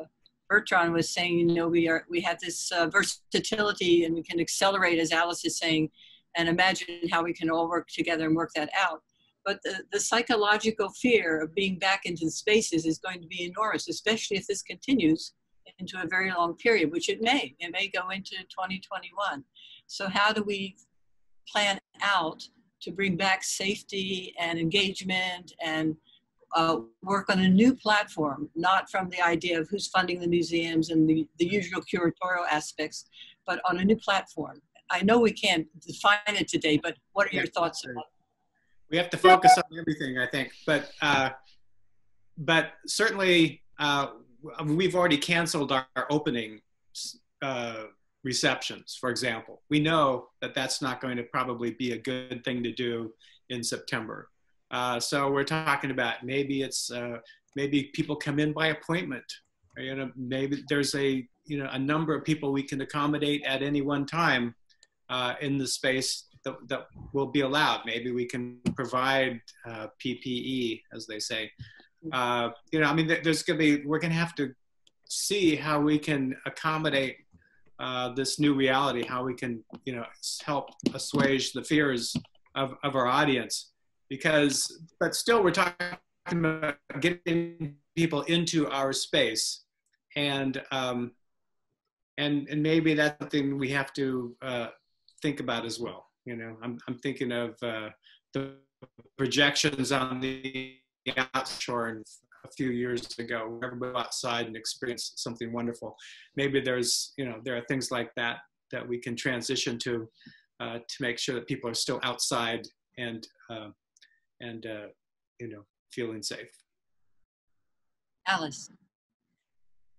Speaker 6: Bertrand was saying, you know, we are we have this uh, versatility, and we can accelerate, as Alice is saying, and imagine how we can all work together and work that out. But the, the psychological fear of being back into the spaces is going to be enormous, especially if this continues into a very long period, which it may. It may go into 2021. So, how do we plan out to bring back safety and engagement and uh, work on a new platform, not from the idea of who's funding the museums and the, the usual curatorial aspects, but on a new platform? I know we can't define it today, but what are your thoughts about
Speaker 5: we have to focus on everything, I think. But uh, but certainly uh, we've already canceled our, our opening uh, receptions, for example. We know that that's not going to probably be a good thing to do in September. Uh, so we're talking about maybe it's uh, maybe people come in by appointment. Or, you know, maybe there's a you know a number of people we can accommodate at any one time uh, in the space that, that will be allowed. Maybe we can provide uh, PPE, as they say. Uh, you know, I mean, there's going to be, we're going to have to see how we can accommodate uh, this new reality, how we can, you know, help assuage the fears of, of our audience. Because, but still, we're talking about getting people into our space. And, um, and, and maybe that's something we have to uh, think about as well. You know, I'm, I'm thinking of uh, the projections on the outshore a few years ago, where everybody outside and experienced something wonderful. Maybe there's, you know, there are things like that that we can transition to uh, to make sure that people are still outside and uh, and uh, you know feeling safe.
Speaker 6: Alice.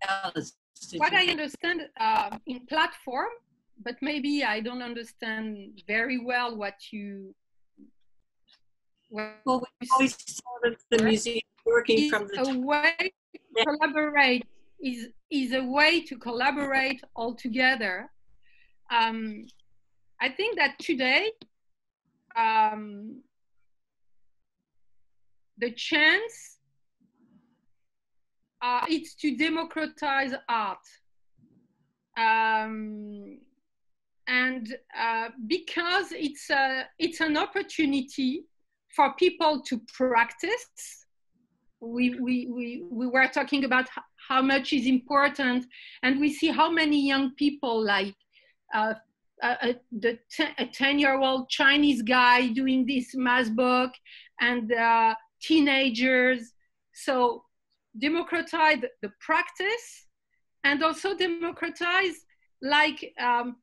Speaker 6: Alice.
Speaker 4: What. I understand uh, in platform but maybe I don't understand very well what you.
Speaker 6: What well, we always saw the museum working from the.
Speaker 4: A way to collaborate is is a way to collaborate all together. Um, I think that today, um, the chance uh, it's to democratize art. Um, and uh, because it's a, it's an opportunity for people to practice we, we, we, we were talking about how much is important and we see how many young people like uh, uh, the a 10 year old chinese guy doing this Maskbook and uh, teenagers so democratize the practice and also democratize like um,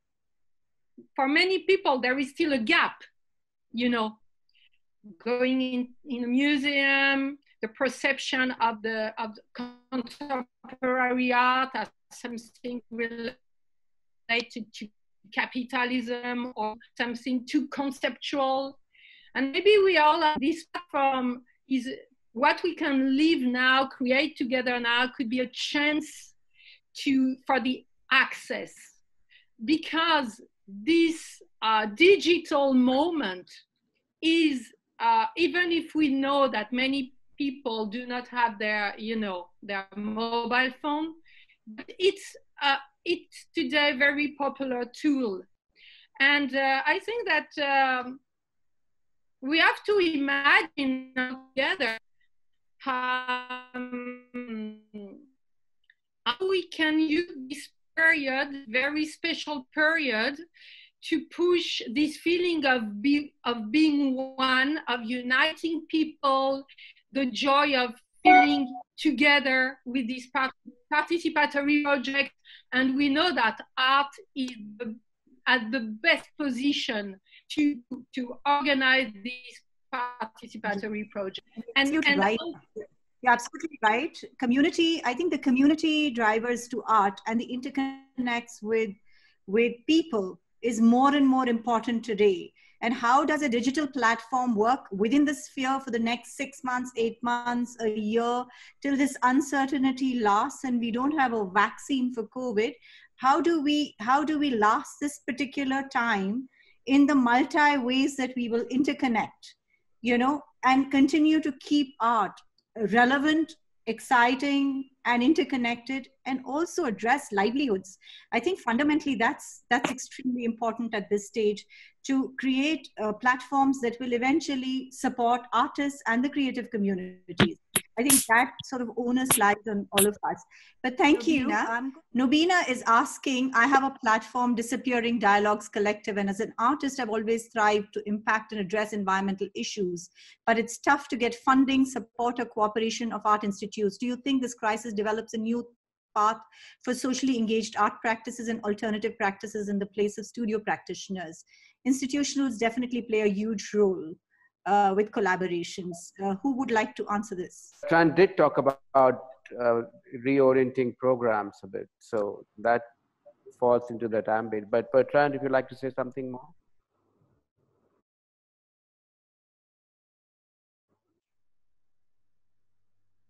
Speaker 4: for many people, there is still a gap, you know, going in, in a museum, the perception of the, of the contemporary art as something related to capitalism or something too conceptual. And maybe we all have this platform is what we can live now, create together now could be a chance to for the access. Because this uh, digital moment is uh, even if we know that many people do not have their you know their mobile phone it's uh, it's today very popular tool. And uh, i think that um, we have to imagine together um, how we can use this period very special period to push this feeling of, be, of being one, of uniting people, the joy of feeling together with this participatory project. And we know that art is at the best position to, to organize these participatory projects.
Speaker 1: And, and right. You're absolutely right. Community, I think the community drivers to art and the interconnects with, with people is more and more important today and how does a digital platform work within the sphere for the next six months eight months a year till this uncertainty lasts and we don't have a vaccine for covid how do we how do we last this particular time in the multi ways that we will interconnect you know and continue to keep art relevant exciting and interconnected and also address livelihoods. I think fundamentally that's that's extremely important at this stage to create uh, platforms that will eventually support artists and the creative communities I think that sort of onus lies on all of us. But thank Nobina, you. Nobina is asking, I have a platform, Disappearing Dialogues Collective, and as an artist, I've always thrived to impact and address environmental issues. But it's tough to get funding, support, or cooperation of art institutes. Do you think this crisis develops a new path for socially engaged art practices and alternative practices in the place of studio practitioners? Institutionals definitely play a huge role uh, with collaborations. Uh, who would like to answer this?
Speaker 2: Tran did talk about uh, reorienting programs a bit, so that falls into that ambit. But Bertrand, if you'd like to say something more.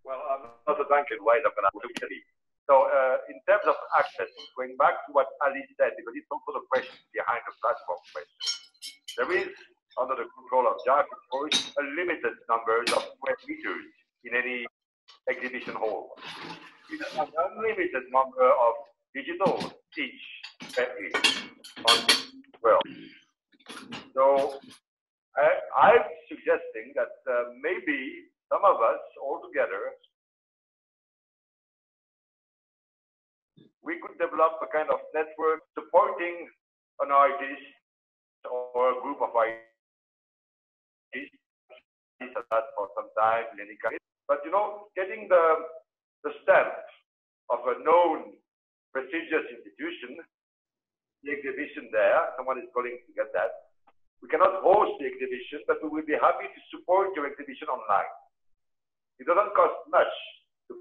Speaker 3: Well, I'm not a drunken white, I'm going to Italy. So uh, in terms of access, going back to what Ali said, because it's also the question behind the platform question. There is under the control of course, a limited number of square meters in any exhibition hall. With an unlimited number of digital each on well. So I, am suggesting that uh, maybe some of us all together we could develop a kind of network supporting an artist or a group of artists for some time, But you know, getting the the stamp of a known prestigious institution, the exhibition there, someone is calling to get that. We cannot host the exhibition, but we will be happy to support your exhibition online. It doesn't cost much to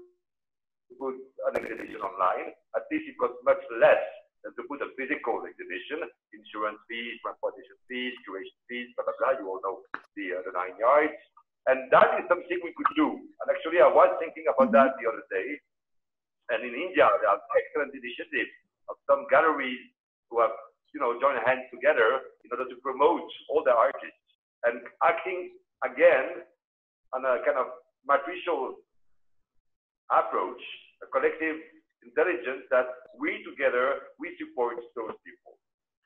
Speaker 3: put an exhibition online. At least it costs much less to put a physical exhibition, insurance fees, transportation fees, curation fees, blah, blah, blah. You all know the, uh, the nine yards. And that is something we could do. And actually, I was thinking about that the other day. And in India, there are excellent initiatives of some galleries who have, you know, joined hands together in order to promote all the artists and acting again on a kind of matricial approach, a collective intelligence that we together, we support those people.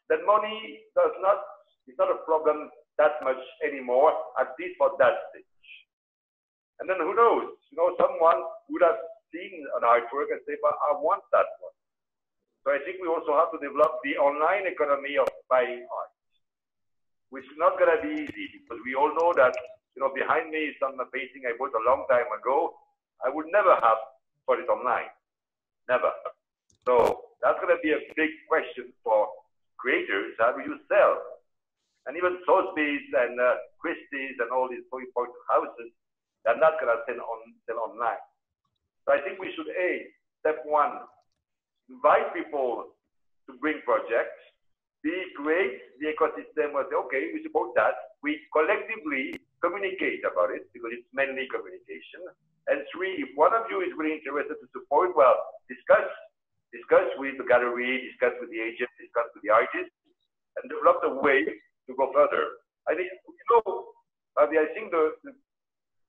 Speaker 3: That money does not, is not a problem that much anymore, at least for that stage. And then who knows, you know, someone would have seen an artwork and say, but I want that one. So I think we also have to develop the online economy of buying art, which is not going to be easy because we all know that, you know, behind me is some painting I bought a long time ago. I would never have put it online. Never. So that's going to be a big question for creators. How do you sell? And even Sotheby's and uh, Christie's and all these very important houses, they're not going to sell, on, sell online. So I think we should, A, step one, invite people to bring projects. B, create the ecosystem where say, okay, we support that. We collectively communicate about it because it's mainly communication. And three, if one of you is really interested to support, well, discuss, discuss with the gallery, discuss with the agent, discuss with the artist, and develop the way to go further. I think, you know, I, mean, I think the, the,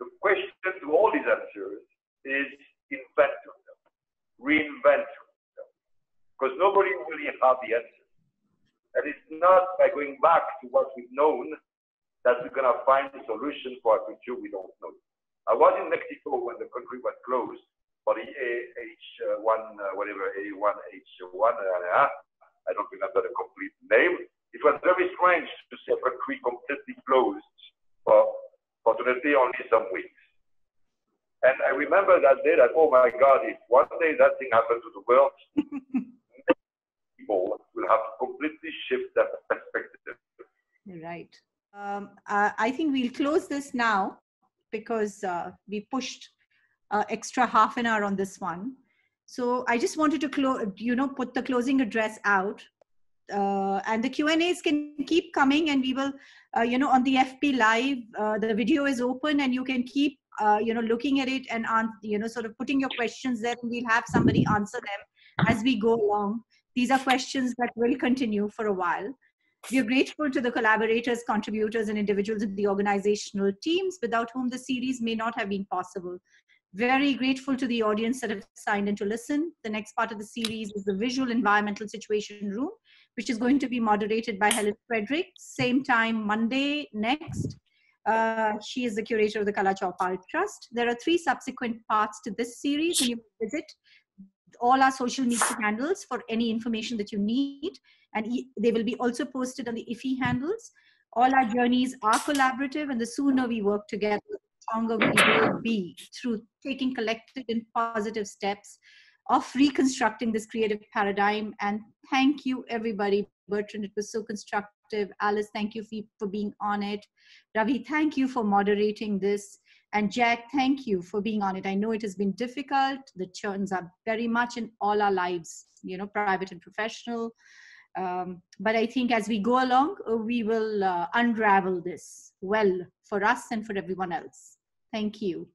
Speaker 3: the question to all these answers is invent yourself, reinvent yourself, because nobody really has the answer. And it's not by going back to what we've known that we're going to find a solution for a future we don't know. I was in Mexico when the country was closed for the H1, uh, whatever, A1, H1, uh, I don't remember the complete name. It was very strange to see a country completely closed for, fortunately, only some weeks. And I remember that day that, oh my God, if one day that thing happened to the world, people will have to completely shift that perspective.
Speaker 1: Right. Um, uh, I think we'll close this now because uh, we pushed uh, extra half an hour on this one. So I just wanted to close, you know, put the closing address out. Uh, and the Q and A's can keep coming, and we will, uh, you know, on the FB Live, uh, the video is open, and you can keep, you know, looking at it and, on, you know, sort of putting your questions there, and we'll have somebody answer them as we go along. These are questions that will continue for a while. We are grateful to the collaborators, contributors, and individuals in the organizational teams without whom the series may not have been possible. Very grateful to the audience that have signed in to listen. The next part of the series is the Visual Environmental Situation Room, which is going to be moderated by Helen Frederick. Same time, Monday next. Uh, she is the curator of the Kala Chaupal Trust. There are three subsequent parts to this series, and you visit all our social media handles for any information that you need. And they will be also posted on the IFI handles. All our journeys are collaborative, and the sooner we work together, the stronger we will be through taking collective and positive steps of reconstructing this creative paradigm. And thank you, everybody. Bertrand, it was so constructive. Alice, thank you for being on it. Ravi, thank you for moderating this. And Jack, thank you for being on it. I know it has been difficult. The churns are very much in all our lives, you know, private and professional. Um, but I think as we go along, uh, we will uh, unravel this well for us and for everyone else. Thank you.